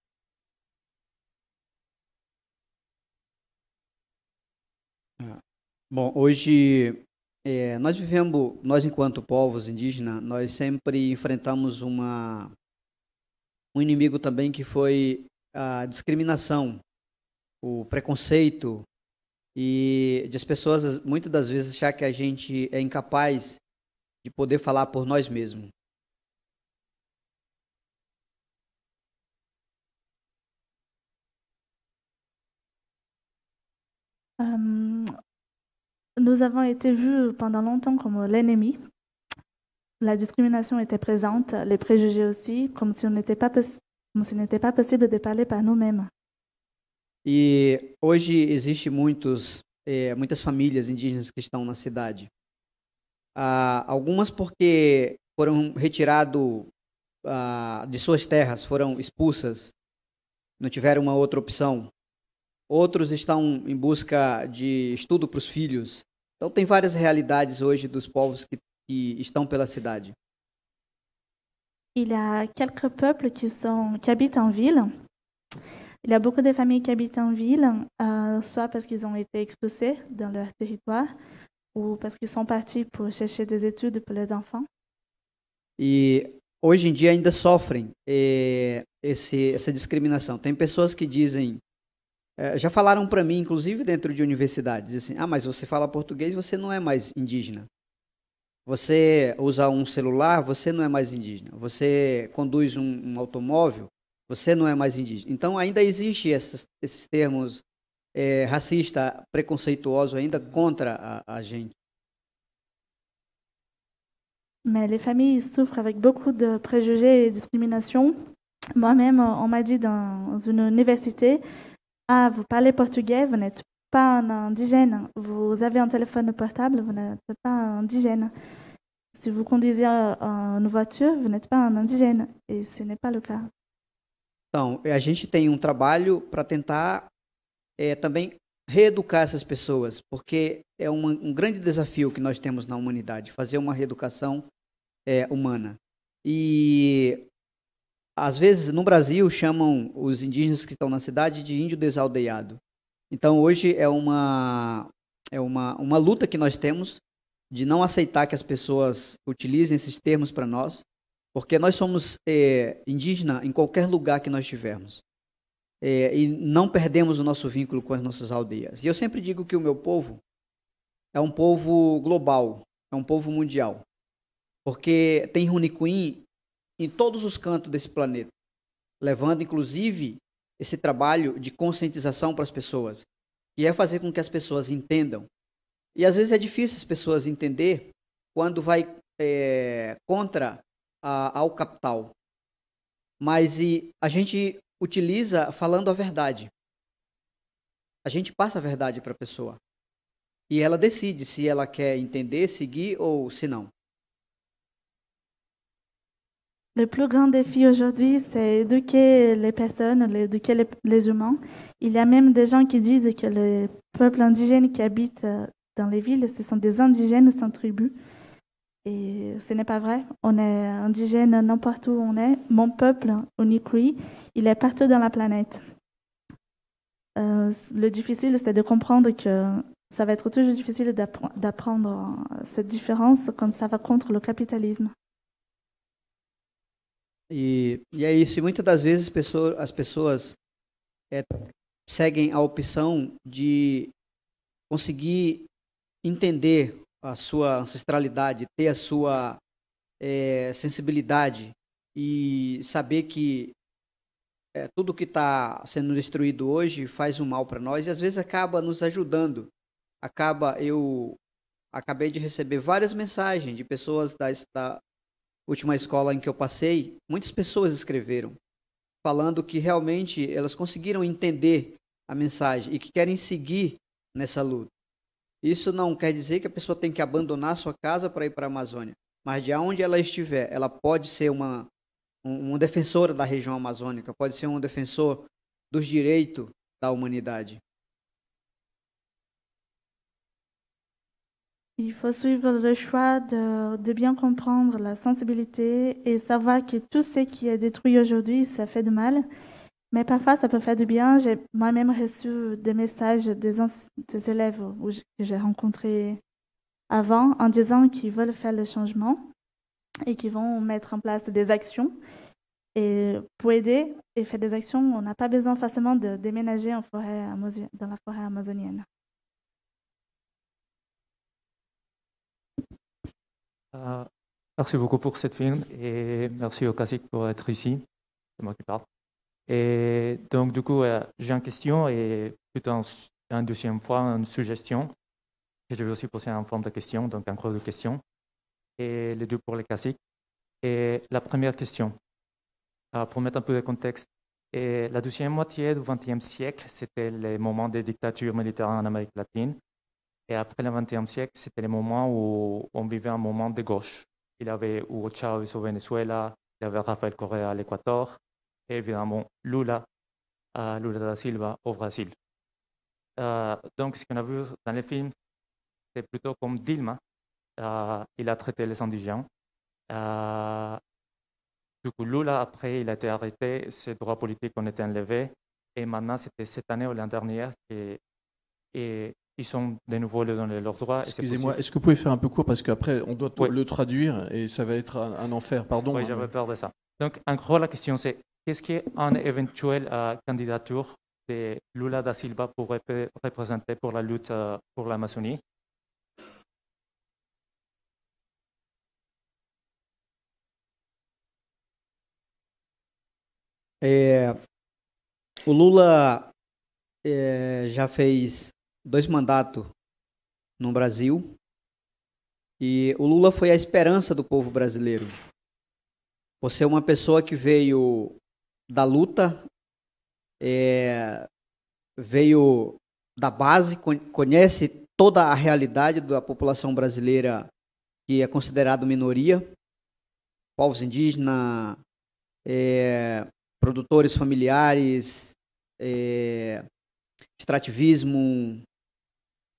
Bom, hoje é, nós vivemos, nós enquanto povos indígenas, nós sempre enfrentamos uma um inimigo também que foi a discriminação, o preconceito e de as pessoas muitas das vezes achar que a gente é incapaz de poder falar por nós mesmos. Euh, nous avons été vus pendant longtemps comme l'ennemi. La discrimination était présente, les préjugés aussi, comme si on n'était pas n'était pas possible de parler par nous-mêmes. E hoje existe muitos, é, muitas famílias indígenas que estão na cidade. Ah, algumas porque foram retirados ah, de suas terras, foram expulsas, não tiveram uma outra opção. Outros estão em busca de estudo para os filhos. Então tem várias realidades hoje dos povos que, que estão pela cidade. Il y a quelques peuples qui, sont, qui habitent en ville. Il y a beaucoup de familles qui habitent en ville, euh, soit parce qu'ils ont été expulsés dans leur territoire ou parce qu'ils sont partis pour chercher des études pour les enfants. E hoje em dia ainda sofrem eh, esse, essa discriminação. Tem pessoas que dizem, eh, já falaram para mim, inclusive dentro de universidades, assim, ah, mas você fala português, você não é mais indígena. Você usa um celular, você não é mais indígena. Você conduz um, um automóvel, Você não é mais indígena. Então ainda existe esses, esses termos é, racista, preconceituoso ainda contra a, a gente. Mais les familles souffrent avec beaucoup de préjugés et de discrimination. Moi-même, on m'a dit dans une université, ah, vous parlez portugais, vous n'êtes pas un indigène. Vous avez un téléphone portable, vous n'êtes pas un indigène. Si vous conduisez une voiture, vous n'êtes pas un indigène. Et ce n'est pas le cas. Então, a gente tem um trabalho para tentar é, também reeducar essas pessoas, porque é um grande desafio que nós temos na humanidade, fazer uma reeducação é, humana. E às vezes no Brasil chamam os indígenas que estão na cidade de índio desaldeado. Então hoje é uma é uma, uma luta que nós temos de não aceitar que as pessoas utilizem esses termos para nós, porque nós somos é, indígena em qualquer lugar que nós estivermos. É, e não perdemos o nosso vínculo com as nossas aldeias. E eu sempre digo que o meu povo é um povo global, é um povo mundial. Porque tem Runicuim em todos os cantos desse planeta, levando inclusive esse trabalho de conscientização para as pessoas, que é fazer com que as pessoas entendam. E às vezes é difícil as pessoas entender quando vai é, contra a, ao capital. Mas e, a gente utiliza falando a verdade. A gente passa a verdade para a pessoa. E ela decide se ela quer entender, seguir ou se não. Le plus grand défi aujourd'hui, c'est éduquer les personnes, éduquer les, les, humains. Il y a même des gens qui disent que les peuples indigènes qui habitent euh, dans les villes, ce sont des indigènes sans tribu. Et ce n'est pas vrai. On est indigène n'importe où on est. Mon peuple, Onikui, il est partout dans la planète. Euh, le difficile, c'est de comprendre que ça va être toujours difficile d'apprendre cette différence quand ça va contre le capitalisme. E, e é isso. E muitas das vezes pessoas, as pessoas é, seguem a opção de conseguir entender a sua ancestralidade, ter a sua é, sensibilidade e saber que é, tudo que está sendo destruído hoje faz um mal para nós e às vezes acaba nos ajudando. Acaba eu acabei de receber várias mensagens de pessoas da, da última escola em que eu passei, muitas pessoas escreveram falando que realmente elas conseguiram entender a mensagem e que querem seguir nessa luta. Isso não quer dizer que a pessoa tem que abandonar sua casa para ir para a Amazônia, mas de onde ela estiver, ela pode ser uma, um, uma defensora da região amazônica, pode ser um defensor dos direitos da humanidade. Il faut suivre le choix de, de, bien comprendre la sensibilité et savoir que tout ce qui est détruit aujourd'hui, ça fait du mal. Mais parfois, ça peut faire du bien. J'ai moi-même reçu des messages des, élèves que j'ai rencontrés avant en disant qu'ils veulent faire le changement et qu'ils vont mettre en place des actions. Et pour aider et faire des actions, on n'a pas besoin forcément de déménager en forêt dans la forêt amazonienne. Uh, merci beaucoup pour cette film et merci au CASIC pour être ici. C'est moi qui parle. Et donc, du coup, euh, j'ai une question et plutôt un, deuxième fois une suggestion. Je vais aussi poser en forme de question, donc un gros de questions. Et les deux pour les classiques. Et la première question, pour mettre un peu de contexte, et la deuxième moitié du XXe siècle, c'était les moments des dictatures militaires en Amérique latine. Et après le XXe siècle, c'était les moments où on vivait un moment de gauche. Il y avait Hugo Chavez au Venezuela, il y avait Rafael Correa à l'Équateur, et évidemment Lula, euh, Lula da Silva au Brésil. Euh, donc, ce qu'on a vu dans les films, c'est plutôt comme Dilma, euh, il a traité les indigènes. Du coup, Lula, après, il a été arrêté, ses droits politiques ont été enlevés, et maintenant, c'était cette année ou l'année dernière, et, et ils sont de nouveau dans leurs droits. Excusez-moi, est-ce que vous pouvez faire un peu court parce qu'après on doit Oui. le traduire et ça va être un, un enfer. Pardon. Oui, hein, j'avais mais- peur de ça. Donc, en gros, la question c'est qu'est-ce qu'une éventuelle euh, candidature de Lula da Silva pourrait représenter pour la lutte euh, pour l'Amazonie É, o Lula é, já fez dois mandatos no Brasil e o Lula foi a esperança do povo brasileiro. Você é uma pessoa que veio da luta, é, veio da base, conhece toda a realidade da população brasileira que é considerado minoria, povos indígenas, é, produtores familiares, é, extrativismo,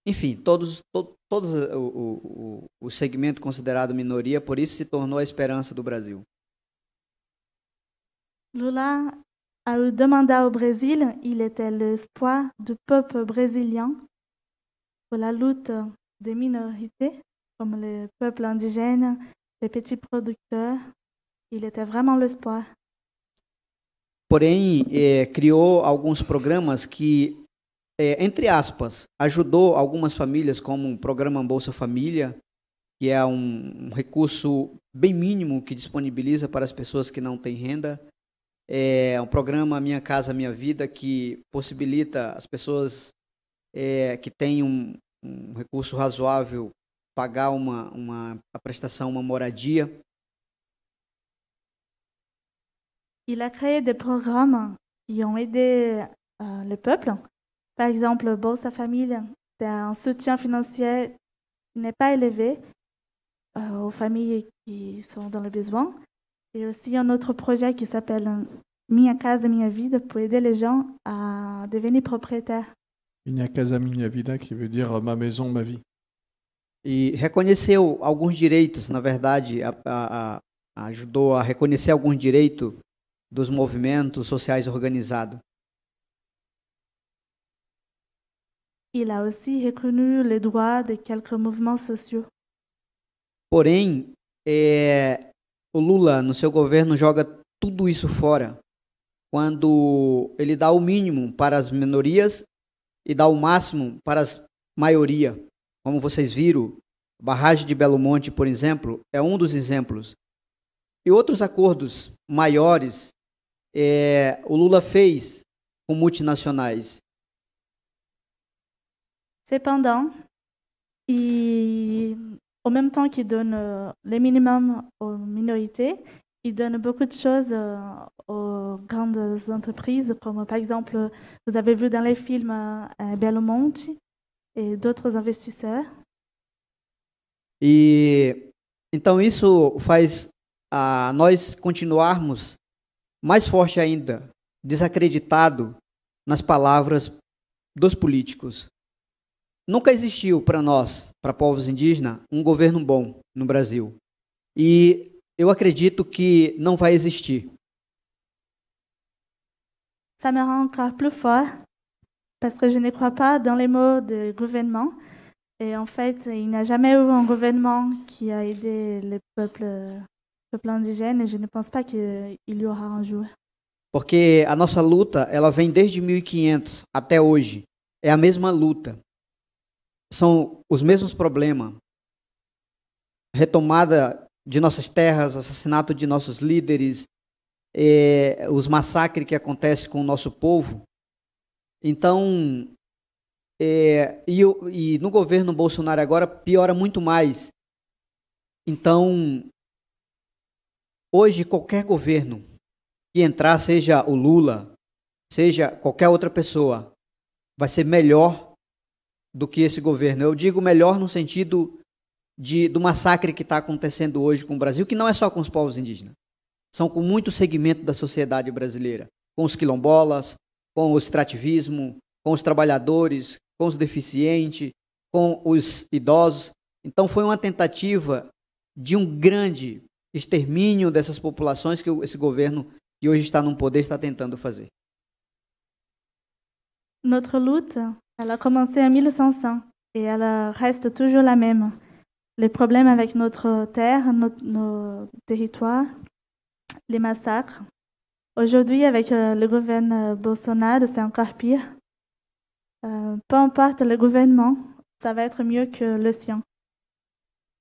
enfim, todos, to, todos o, o, o segmento considerado minoria, por isso se tornou a esperança do Brasil. Lula a deux mandats au Brésil. Il était l'espoir du peuple brésilien pour la lutte des minorités, comme les peuples indigènes, les petits producteurs. Il était vraiment l'espoir. Porém, é, criou alguns programas que, é, entre aspas, ajudou algumas famílias, como o programa Bolsa Família, que é um recurso bem mínimo que disponibiliza para as pessoas que não têm renda. É um programa Minha Casa Minha Vida que possibilita as pessoas é, que têm um, um, recurso razoável pagar uma, uma a prestação, uma moradia. Il a créé des programmes qui ont aidé euh, le peuple. Par exemple, Bolsa Família, c'est un soutien financier qui n'est pas élevé euh, aux familles qui sont dans le besoin. Et aussi un autre projet qui s'appelle Minha Casa Minha Vida pour aider les gens à devenir propriétaires. Minha Casa Minha Vida, qui veut dire ma maison, ma vie. E reconheceu alguns direitos, na verdade, a, a, a, ajudou a reconhecer alguns direitos dos movimentos sociais organizados. Il a aussi reconnu les droits de quelques mouvements sociaux. Porém, é, o Lula, no seu governo, joga tudo isso fora quando ele dá o mínimo para as minorias e dá o máximo para as maioria. Como vocês viram, a barragem de Belo Monte, por exemplo, é um dos exemplos. E outros acordos maiores é, o Lula fez com multinacionais. Cependant, e au même temps qu'il donne euh, les minimums aux minorités, il donne beaucoup de choses euh, aux grandes entreprises, comme par exemple, vous avez vu dans les films euh, Belmonte et d'autres investisseurs. E então isso faz a nós continuarmos mais forte ainda, desacreditado nas palavras dos políticos. Nunca existiu para nós, para povos indígenas, um governo bom no Brasil. E eu acredito que não vai existir. Ça me rend encore plus fort parce que je ne crois pas dans les mots de gouvernement. Et en fait, il n'y a jamais eu un gouvernement qui a aidé les peuples, peuples indigènes et je ne pense pas qu'il y aura un jour. Porque a nossa luta, ela vem desde 1500 até hoje. É a mesma luta. São os mesmos problemas. Retomada de nossas terras, assassinato de nossos líderes, é, os massacres que acontecem com o nosso povo. Então, é, e, e no governo Bolsonaro agora piora muito mais. Então, hoje qualquer governo que entrar, seja o Lula, seja qualquer outra pessoa, vai ser melhor do que esse governo. Eu digo melhor no sentido de, do massacre que está acontecendo hoje com o Brasil, que não é só com os povos indígenas são com muito segmento da sociedade brasileira, com os quilombolas, com o extrativismo, com os trabalhadores, com os deficientes, com os idosos. Então foi uma tentativa de um grande extermínio dessas populações que esse governo que hoje está no poder está tentando fazer. Notre lutte, elle a commencé en 1500 et elle reste toujours la même. Les problèmes avec notre terre, notre, nos territoires, les massacres. Aujourd'hui, avec euh, le gouvernement Bolsonaro, c'est encore pire. Euh, peu importe le gouvernement, ça va être mieux que le sien.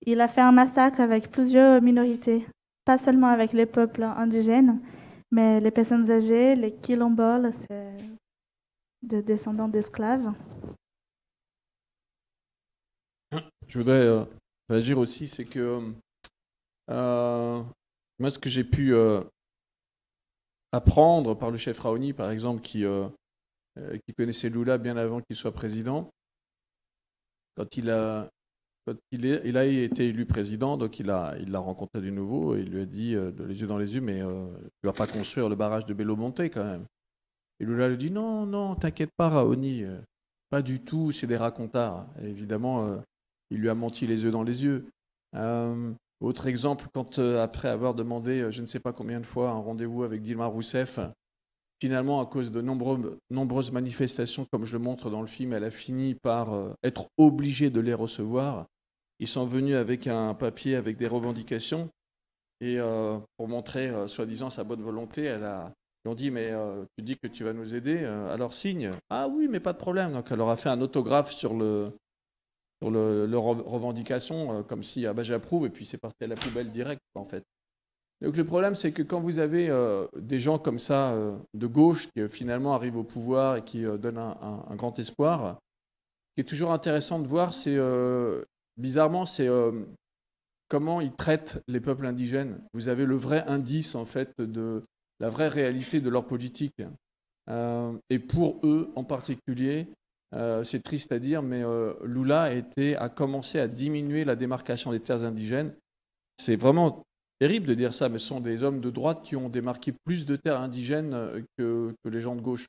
Il a fait un massacre avec plusieurs minorités, pas seulement avec les peuples indigènes, Mais les personnes âgées, les quilomboles, c'est des descendants d'esclaves. Je voudrais euh, réagir aussi, c'est que euh, moi, ce que j'ai pu euh, apprendre par le chef Raoni, par exemple, qui, qui connaissait Lula bien avant qu'il soit président, quand il a, il, est, il, a été élu président, donc il l'a il rencontré de nouveau et il lui a dit, de les yeux dans les yeux, mais tu ne vas pas construire le barrage de Belo Monte quand même. Et Lula lui dit, non, non, t'inquiète pas, Raoni, pas du tout, c'est des racontards. évidemment, il lui a menti les yeux dans les yeux. Euh, autre exemple, quand euh, après avoir demandé euh, je ne sais pas combien de fois un rendez-vous avec Dilma Rousseff, finalement à cause de nombreuses manifestations, comme je le montre dans le film, elle a fini par être obligée de les recevoir. Ils sont venus avec un papier avec des revendications et pour montrer soi-disant sa bonne volonté, elle a, ils ont dit mais tu dis que tu vas nous aider, alors signe. Ah oui, mais pas de problème. Donc elle leur a fait un autographe sur le, sur leurs revendications, euh, comme si ah bah, j'approuve, et puis c'est parti à la poubelle direct, en fait. Donc le problème, c'est que quand vous avez euh, des gens comme ça euh, de gauche qui finalement arrivent au pouvoir et qui donnent un, grand espoir, ce qui est toujours intéressant de voir, c'est bizarrement, c'est comment ils traitent les peuples indigènes. Vous avez le vrai indice en fait de la vraie réalité de leur politique. et pour eux en particulier, euh, c'est triste à dire, mais euh, Lula a, été, a commencé à diminuer la démarcation des terres indigènes. C'est vraiment terrible de dire ça, mais ce sont des hommes de droite qui ont démarqué plus de terres indigènes euh, que, les gens de gauche.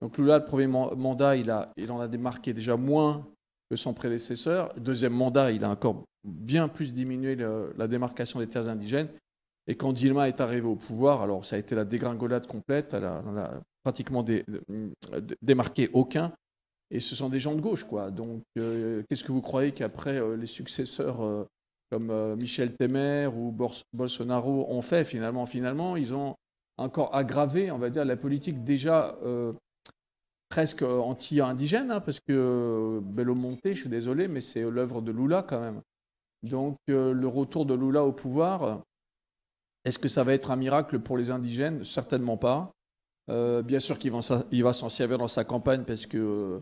Donc Lula, le premier mandat, il, a, il en a démarqué déjà moins que son prédécesseur. Deuxième mandat, il a encore bien plus diminué la démarcation des terres indigènes. Et quand Dilma est arrivé au pouvoir, alors ça a été la dégringolade complète, elle n'a pratiquement démarqué aucun. Et ce sont des gens de gauche, quoi. Donc, euh, qu'est-ce que vous croyez qu'après euh, les successeurs euh, comme Michel Temer ou Bolsonaro ont fait finalement? Finalement, ils ont encore aggravé, on va dire, la politique déjà presque anti-indigène, hein, parce que Belo Monte, je suis désolé, mais c'est l'œuvre de Lula quand même. Donc, le retour de Lula au pouvoir, est-ce que ça va être un miracle pour les indigènes? Certainement pas. bien sûr qu'il va s'en servir dans sa campagne parce que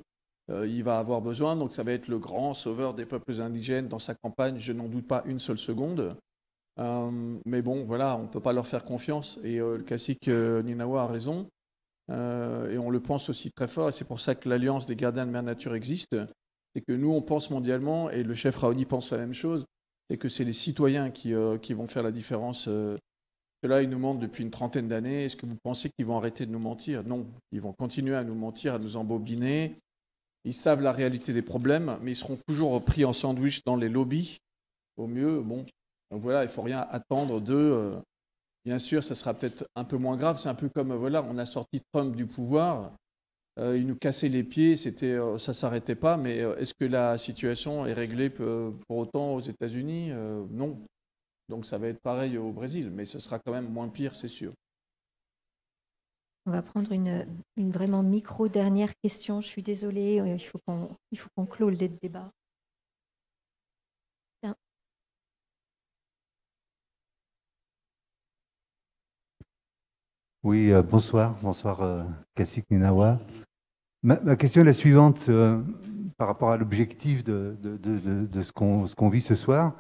euh, il va avoir besoin. Donc ça va être le grand sauveur des peuples indigènes dans sa campagne, je n'en doute pas une seule seconde. Euh, mais bon, voilà, on ne peut pas leur faire confiance. Et euh, le classique Ninawa a raison. et on le pense aussi très fort. Et c'est pour ça que l'Alliance des gardiens de Mère Nature existe. C'est que nous, on pense mondialement, et le chef Raoni pense la même chose, c'est que c'est les citoyens qui, vont faire la différence. Cela, ils nous mentent depuis une trentaine d'années. Est-ce que vous pensez qu'ils vont arrêter de nous mentir? Non, ils vont continuer à nous mentir, à nous embobiner, ils savent la réalité des problèmes, mais ils seront toujours pris en sandwich dans les lobbies. Au mieux, bon, donc voilà, il ne faut rien attendre d'eux. Euh. Bien sûr, ça sera peut-être un peu moins grave. C'est un peu comme, voilà, on a sorti Trump du pouvoir. Euh, il nous cassait les pieds, c'était, euh, ça ne s'arrêtait pas. Mais est-ce que la situation est réglée pour autant aux États-Unis? Non. Donc ça va être pareil au Brésil, mais ce sera quand même moins pire, c'est sûr. On va prendre une, vraiment micro-dernière question. Je suis désolée, euh, il faut qu'on, il faut qu'on clôt le débat. Oui, euh, bonsoir. Bonsoir, euh, Kassik Ninawa. Ma, question est la suivante par rapport à l'objectif de, ce, qu'on, ce vit ce soir.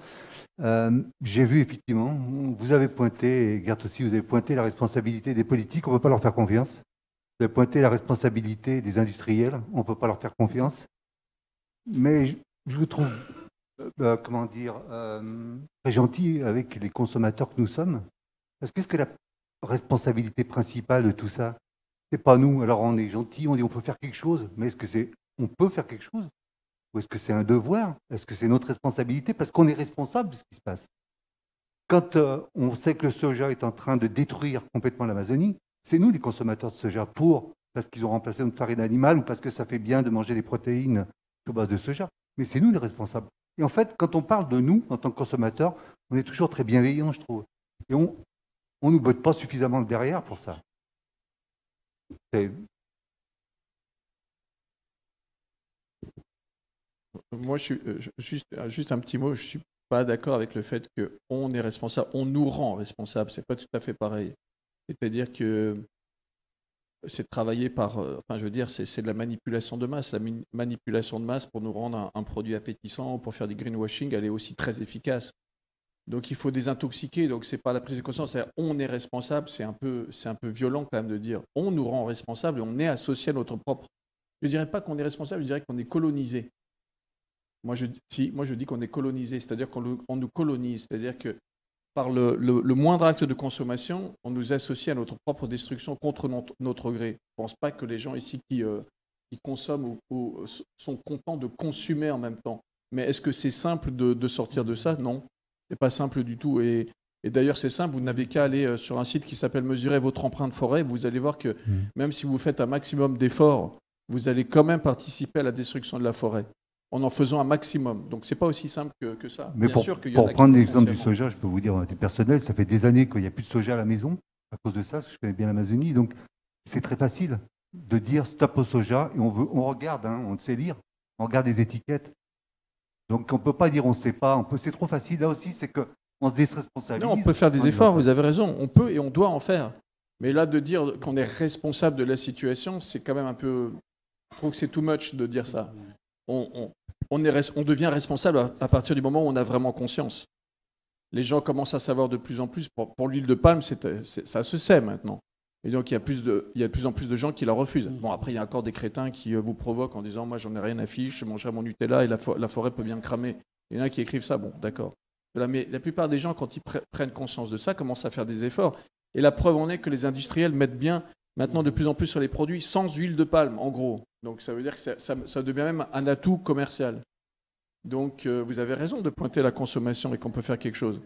j'ai vu effectivement, vous avez pointé, Gert aussi, vous avez pointé la responsabilité des politiques, on ne peut pas leur faire confiance. Vous avez pointé la responsabilité des industriels, on ne peut pas leur faire confiance. Mais je, vous trouve, euh, comment dire, euh, très gentil avec les consommateurs que nous sommes. Parce qu'est-ce que la responsabilité principale de tout ça? C'est pas nous. Alors on est gentil, on dit on peut faire quelque chose, mais est-ce que c'est on peut faire quelque chose? Ou est-ce que c'est un devoir? Est-ce que c'est notre responsabilité? Parce qu'on est responsable de ce qui se passe. Quand euh, on sait que le soja est en train de détruire complètement l'Amazonie, c'est nous les consommateurs de soja pour, parce qu'ils ont remplacé notre farine animale ou parce que ça fait bien de manger des protéines sur base de soja. Mais c'est nous les responsables. Et en fait, quand on parle de nous en tant que consommateurs, on est toujours très bienveillant, je trouve. Et on ne nous botte pas suffisamment derrière pour ça. Moi, euh, juste, euh, juste un petit mot, je suis pas d'accord avec le fait qu'on est responsable, on nous rend responsable, c'est pas tout à fait pareil. C'est-à-dire que c'est travaillé par, euh, enfin je veux dire, c'est de la manipulation de masse. La manipulation de masse pour nous rendre un, produit appétissant ou pour faire du greenwashing, elle est aussi très efficace. Donc il faut désintoxiquer. Donc c'est pas la prise de conscience. on est responsable. C'est un peu, c'est un peu violent quand même de dire on nous rend responsable et on est associé à notre propre. Je dirais pas qu'on est responsable. Je dirais qu'on est colonisé. Moi je, si, moi je dis qu'on est colonisé, c'est-à-dire qu'on nous colonise, c'est-à-dire que par le, moindre acte de consommation, on nous associe à notre propre destruction contre notre, gré. Je ne pense pas que les gens ici qui, euh, consomment ou, sont contents de consommer en même temps. Mais est-ce que c'est simple de, sortir de ça? Non, c'est pas simple du tout. Et, d'ailleurs, c'est simple, vous n'avez qu'à aller euh, sur un site qui s'appelle Mesurer votre empreinte forêt. Vous allez voir que mmh. même si vous faites un maximum d'efforts, vous allez quand même participer à la destruction de la forêt en en faisant un maximum. Donc c'est pas aussi simple que, ça. Mais pour, prendre l'exemple du soja, je peux vous dire, en personnel, ça fait des années qu'il n'y a plus de soja à la maison à cause de ça, parce que je connais bien l'Amazonie. Donc c'est très facile de dire stop au soja et on, veut, on regarde, hein, on sait lire, on regarde les étiquettes. Donc on ne peut pas dire on ne sait pas, c'est trop facile. Là aussi, c'est qu'on se déresponsabilise. Non, on peut faire des efforts, vous avez raison, on peut et on doit en faire. Mais là, de dire qu'on est responsable de la situation, c'est quand même un peu. Je trouve que c'est too much de dire ça on, devient responsable à, partir du moment où on a vraiment conscience. Les gens commencent à savoir de plus en plus. Pour, l'huile de palme, ça se sait maintenant. Et donc, il y, a plus de, il y a de plus en plus de gens qui la refusent. Bon, après, il y a encore des crétins qui euh, vous provoquent en disant Moi, j'en ai rien à fiche, je mangerai mon Nutella et la, forêt peut bien me cramer. Il y en a qui écrivent ça. Bon, d'accord. Mais la plupart des gens, quand ils prennent conscience de ça, commencent à faire des efforts. Et la preuve en est que les industriels mettent bien maintenant de plus en plus sur les produits sans huile de palme, en gros. Donc ça veut dire que ça, devient même un atout commercial. Donc euh, vous avez raison de pointer la consommation et qu'on peut faire quelque chose.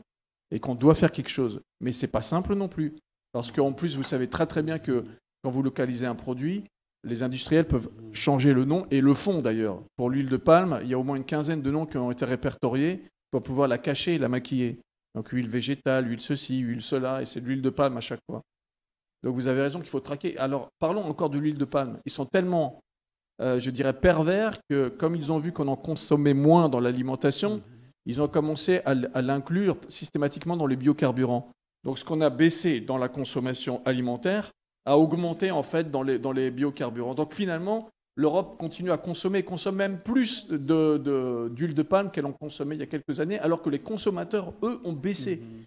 Et qu'on doit faire quelque chose. Mais ce n'est pas simple non plus. Parce qu'en plus, vous savez très très bien que quand vous localisez un produit, les industriels peuvent changer le nom et le font d'ailleurs. Pour l'huile de palme, il y a au moins une quinzaine de noms qui ont été répertoriés pour pouvoir la cacher et la maquiller. Donc huile végétale, huile ceci, huile cela, et c'est de l'huile de palme à chaque fois. Donc vous avez raison qu'il faut traquer. Alors parlons encore de l'huile de palme. Ils sont tellement, euh, je dirais, pervers que comme ils ont vu qu'on en consommait moins dans l'alimentation, mhm. ils ont commencé à, l'inclure systématiquement dans les biocarburants. Donc ce qu'on a baissé dans la consommation alimentaire a augmenté en fait dans les, dans les biocarburants. Donc finalement, l'Europe continue à consommer, consomme même plus d'huile de, de, palme qu'elle en consommait il y a quelques années, alors que les consommateurs, eux, ont baissé. Mhm.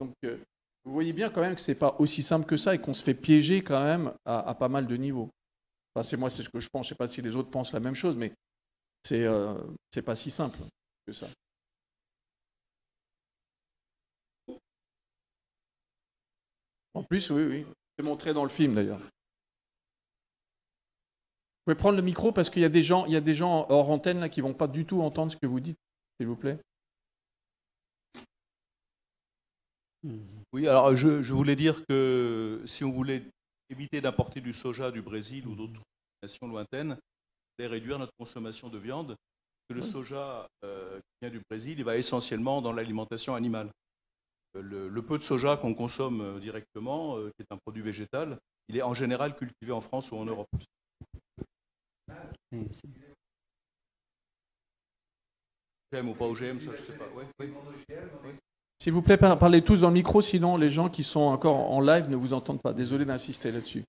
Donc euh, vous voyez bien quand même que ce n'est pas aussi simple que ça et qu'on se fait piéger quand même à, pas mal de niveaux. Enfin, c'est moi, c'est ce que je pense. Je ne sais pas si les autres pensent la même chose, mais c'est euh, pas si simple que ça. En plus, oui, oui. C'est montré dans le film d'ailleurs. Vous pouvez prendre le micro parce qu'il y a des gens, il y a des gens hors antenne là qui vont pas du tout entendre ce que vous dites, s'il vous plaît. Oui, alors je, voulais dire que si on voulait éviter d'importer du soja du Brésil ou d'autres nations lointaines, il réduire notre consommation de viande. Que le soja euh, qui vient du Brésil, il va essentiellement dans l'alimentation animale. Euh, le, peu de soja qu'on consomme euh, directement, qui est un produit végétal, il est en général cultivé en France ou en Europe. OGM ou pas OGM, ça je sais pas. S'il vous plaît, parlez tous dans le micro, sinon les gens qui sont encore en live ne vous entendent pas. Désolé d'insister là-dessus.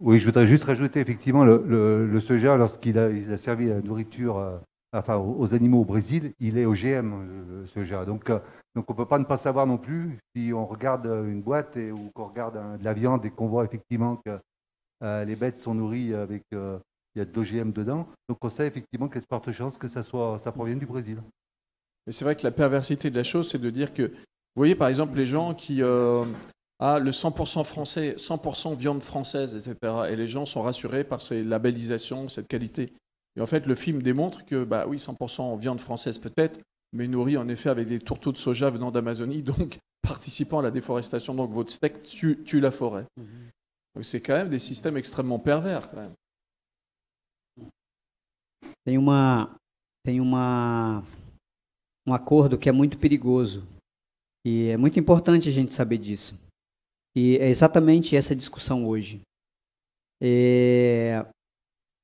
Oui, je voudrais juste rajouter effectivement le, soja, lorsqu'il a, servi à la nourriture euh, enfin, aux animaux au Brésil, il est OGM, le soja. Donc, euh, donc on ne peut pas ne pas savoir non plus si on regarde une boîte ou qu'on regarde de la viande et qu'on voit effectivement que euh, les bêtes sont nourries avec il y a de l'OGM dedans. Donc on sait effectivement qu'il y a de fortes chances que ça, soit, ça provienne du Brésil. Mais c'est vrai que la perversité de la chose, c'est de dire que, vous voyez par exemple les gens qui euh, ah, le 100% français, 100% viande française, etc. Et les gens sont rassurés par ces labellisations, cette qualité. Et en fait, le film démontre que, bah oui, 100% viande française peut-être, mais nourrie en effet avec des tourteaux de soja venant d'Amazonie, donc participant à la déforestation. Donc votre steak tue, la forêt. Mhm. Donc c'est quand même des systèmes extrêmement pervers. Quand même. Tem uma, tem uma um acordo que é muito perigoso. E é muito importante a gente saber disso. E é exatamente essa discussão hoje. É,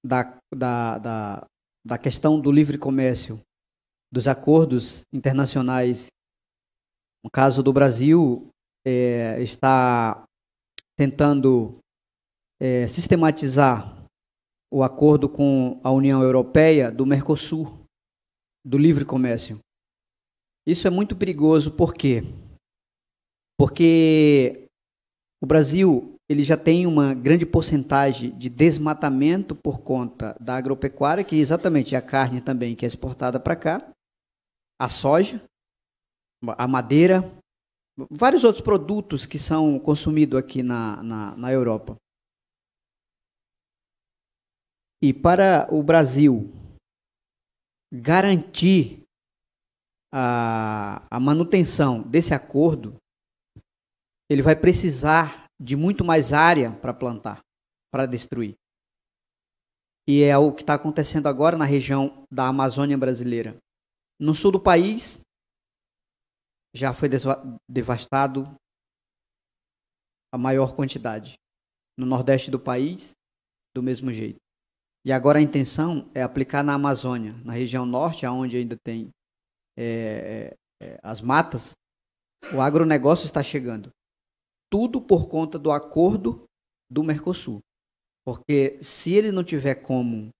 da, da, da, da questão do livre comércio, dos acordos internacionais. No caso do Brasil, é, está tentando é, sistematizar o acordo com a União Europeia do Mercosul, do livre comércio. Isso é muito perigoso, por quê? Porque o Brasil ele já tem uma grande porcentagem de desmatamento por conta da agropecuária, que é exatamente a carne também que é exportada para cá, a soja, a madeira, vários outros produtos que são consumidos aqui na, na, na Europa. E para o Brasil garantir a, a manutenção desse acordo, ele vai precisar de muito mais área para plantar, para destruir. E é o que está acontecendo agora na região da Amazônia brasileira. No sul do país, já foi devastado a maior quantidade. No nordeste do país, do mesmo jeito. E agora a intenção é aplicar na Amazônia, na região norte, onde ainda tem é, é, as matas, o agronegócio está chegando. Tudo por conta do acordo do Mercosul. Porque se ele não tiver como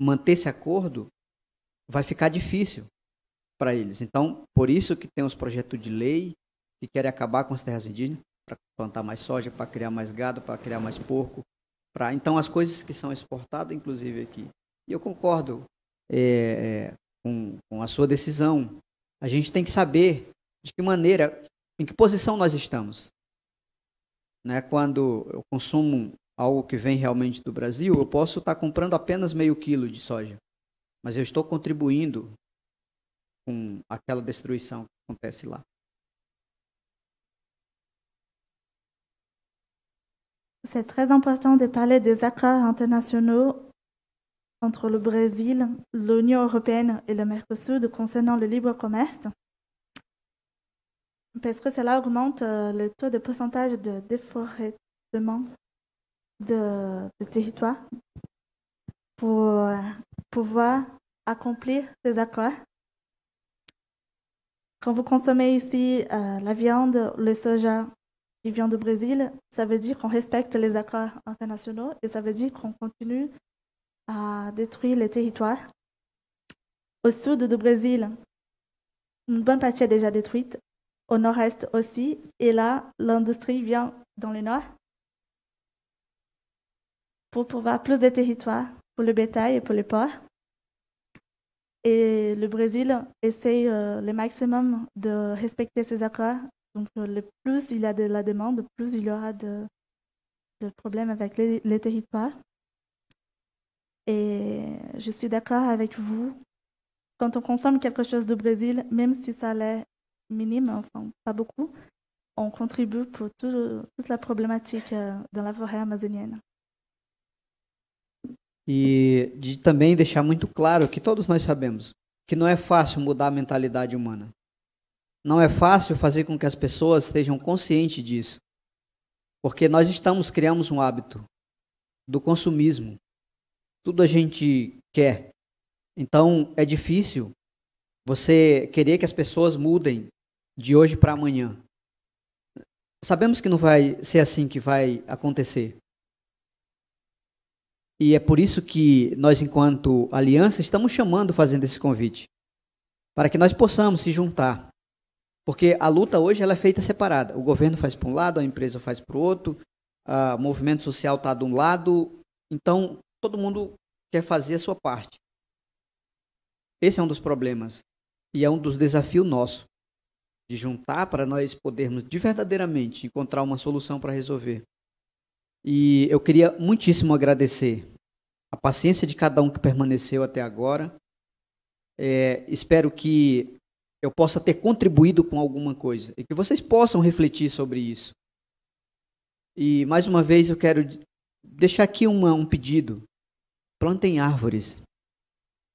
manter esse acordo, vai ficar difícil para eles. Então, por isso que tem os projetos de lei que querem acabar com as terras indígenas, para plantar mais soja, para criar mais gado, para criar mais porco. Pra... Então, as coisas que são exportadas, inclusive aqui. E eu concordo é, é, com, com a sua decisão. A gente tem que saber de que maneira, em que posição nós estamos. Né? Quando eu consumo algo que vem realmente do Brasil, eu posso estar comprando apenas meio quilo de soja, mas eu estou contribuindo com aquela destruição que acontece lá. C'est très important de parler des accords internationaux entre le Brésil, l'Union européenne et le Mercosur concernant le libre commerce, parce que cela augmente euh, le taux de pourcentage de déforestement de, territoire pour euh, pouvoir accomplir ces accords. Quand vous consommez ici euh, la viande, le soja qui vient du Brésil, ça veut dire qu'on respecte les accords internationaux et ça veut dire qu'on continue à détruire les territoires. Au sud du Brésil, une bonne partie est déjà détruite. Au nord-est aussi. Et là, l'industrie vient dans le nord pour pouvoir plus de territoires pour le bétail et pour les porcs. Et le Brésil essaye euh, le maximum de respecter ces accords. Donc, euh, le plus il y a de la demande, plus il y aura de, de problèmes avec les, territoires. Et je suis d'accord avec vous. Quand on consomme quelque chose du Brésil, même si ça l'est minime, enfin pas beaucoup, on contribue pour tout, toute la problématique euh, dans la forêt amazonienne. e de também deixar muito claro que todos nós sabemos que não é fácil mudar a mentalidade humana. Não é fácil fazer com que as pessoas estejam conscientes disso. Porque nós estamos criamos um hábito do consumismo. Tudo a gente quer. Então é difícil você querer que as pessoas mudem de hoje para amanhã. Sabemos que não vai ser assim que vai acontecer. E é por isso que nós, enquanto aliança, estamos chamando, fazendo esse convite, para que nós possamos se juntar. Porque a luta hoje ela é feita separada. O governo faz para um lado, a empresa faz para o outro, o movimento social está de um lado. Então, todo mundo quer fazer a sua parte. Esse é um dos problemas. E é um dos desafios nossos. De juntar para nós podermos de verdadeiramente encontrar uma solução para resolver. E eu queria muitíssimo agradecer a paciência de cada um que permaneceu até agora. É, espero que eu possa ter contribuído com alguma coisa e que vocês possam refletir sobre isso. E mais uma vez eu quero deixar aqui uma, um pedido: plantem árvores.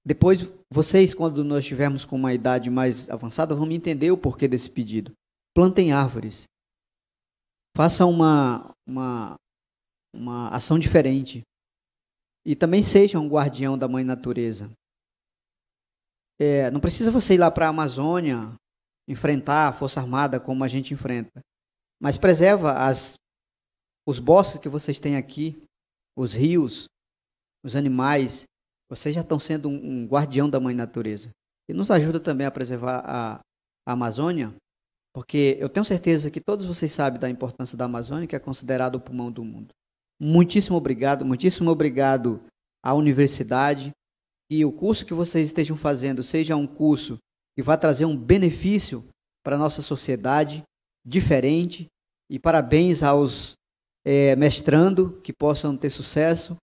Depois, vocês, quando nós estivermos com uma idade mais avançada, vão entender o porquê desse pedido. Plantem árvores. Façam uma, uma, uma ação diferente. E também seja um guardião da mãe natureza. É, não precisa você ir lá para a Amazônia enfrentar a Força Armada como a gente enfrenta. mas preserva as, os bosques que vocês têm aqui, os rios, os animais. Vocês já estão sendo um, um guardião da mãe natureza. E nos ajuda também a preservar a, a Amazônia, porque eu tenho certeza que todos vocês sabem da importância da Amazônia, que é considerado o pulmão do mundo. Muitíssimo obrigado, muitíssimo obrigado à universidade, que o curso que vocês estejam fazendo seja um curso que vá trazer um benefício para a nossa sociedade diferente. E parabéns aos é, mestrando que possam ter sucesso.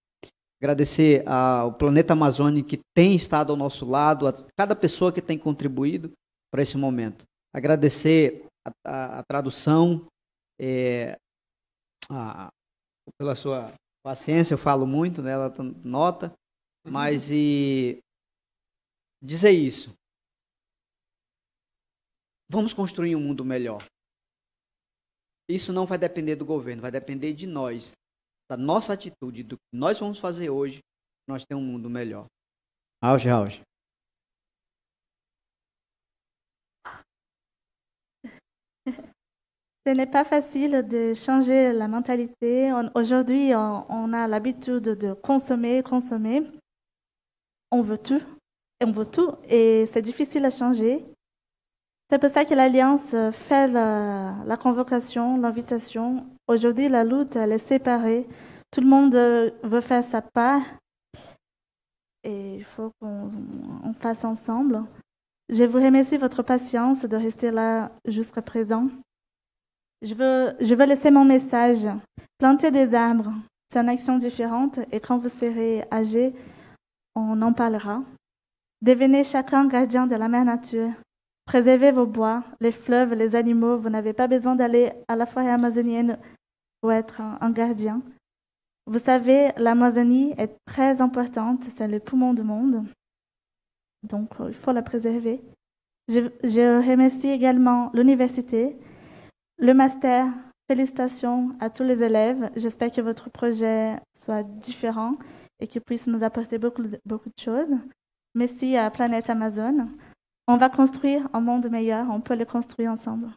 Agradecer ao Planeta Amazônia que tem estado ao nosso lado, a cada pessoa que tem contribuído para esse momento. Agradecer a, a, a tradução, é, a, pela sua paciência, eu falo muito, né, ela nota, mas e dizer isso. Vamos construir um mundo melhor. Isso não vai depender do governo, vai depender de nós, da nossa atitude, do que nós vamos fazer hoje, nós ter um mundo melhor. Auge, auge. Ce n'est pas facile de changer la mentalité. Aujourd'hui, on, on, a l'habitude de consommer, consommer. On veut tout, on veut tout, et c'est difficile à changer. C'est pour ça que l'Alliance fait la, convocation, l'invitation. Aujourd'hui, la lutte, elle est séparée. Tout le monde veut faire sa part. Et il faut qu'on fasse ensemble. Je vous remercie votre patience de rester là jusqu'à présent. Je veux, je veux laisser mon message. Planter des arbres, c'est une action différente et quand vous serez âgé, on en parlera. Devenez chacun gardien de la mère nature. Préservez vos bois, les fleuves, les animaux. Vous n'avez pas besoin d'aller à la forêt amazonienne pour être un, gardien. Vous savez, l'Amazonie est très importante, c'est le poumon du monde. Donc, il faut la préserver. Je, remercie également l'université, le master. Félicitations à tous les élèves. J'espère que votre projet soit différent et qu'il puisse nous apporter beaucoup de choses. Merci à Planète Amazon. On va construire un monde meilleur, on peut le construire ensemble.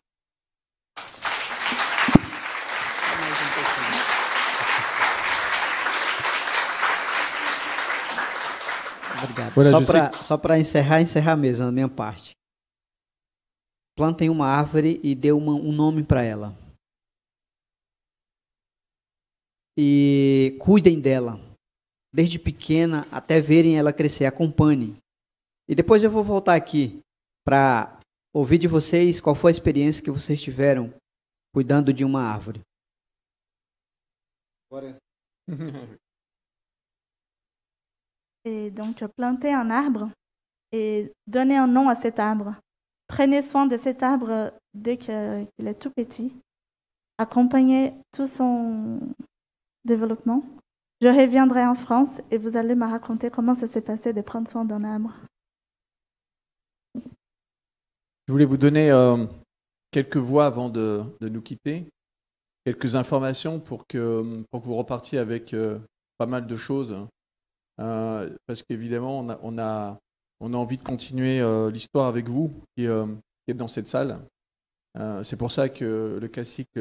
Obrigado. Sais- só para encerrar, encerrar mesmo a minha parte. Plantem uma árvore e dê uma- um nome para ela. E cuidem dela, desde pequena até verem ela crescer. Acompanhem. E depois eu vou voltar aqui para ouvir de vocês qual foi a experiência que vocês tiveram cuidando de uma árvore. Et donc, planter un arbre et donner un nom à cet arbre. Prenez soin de cet arbre dès que- qu'il est tout petit. Accompagnez tout son développement. Je reviendrai en France et vous allez me raconter comment ça s'est passé de prendre soin d'un arbre. Voulais vous donner euh, quelques voix avant de, de nous quitter, quelques informations pour que, pour que vous repartiez avec euh, pas mal de choses. Euh, parce qu'évidemment, on a, on, a, on a envie de continuer l'histoire avec vous qui, qui êtes dans cette salle. C'est pour ça que le classique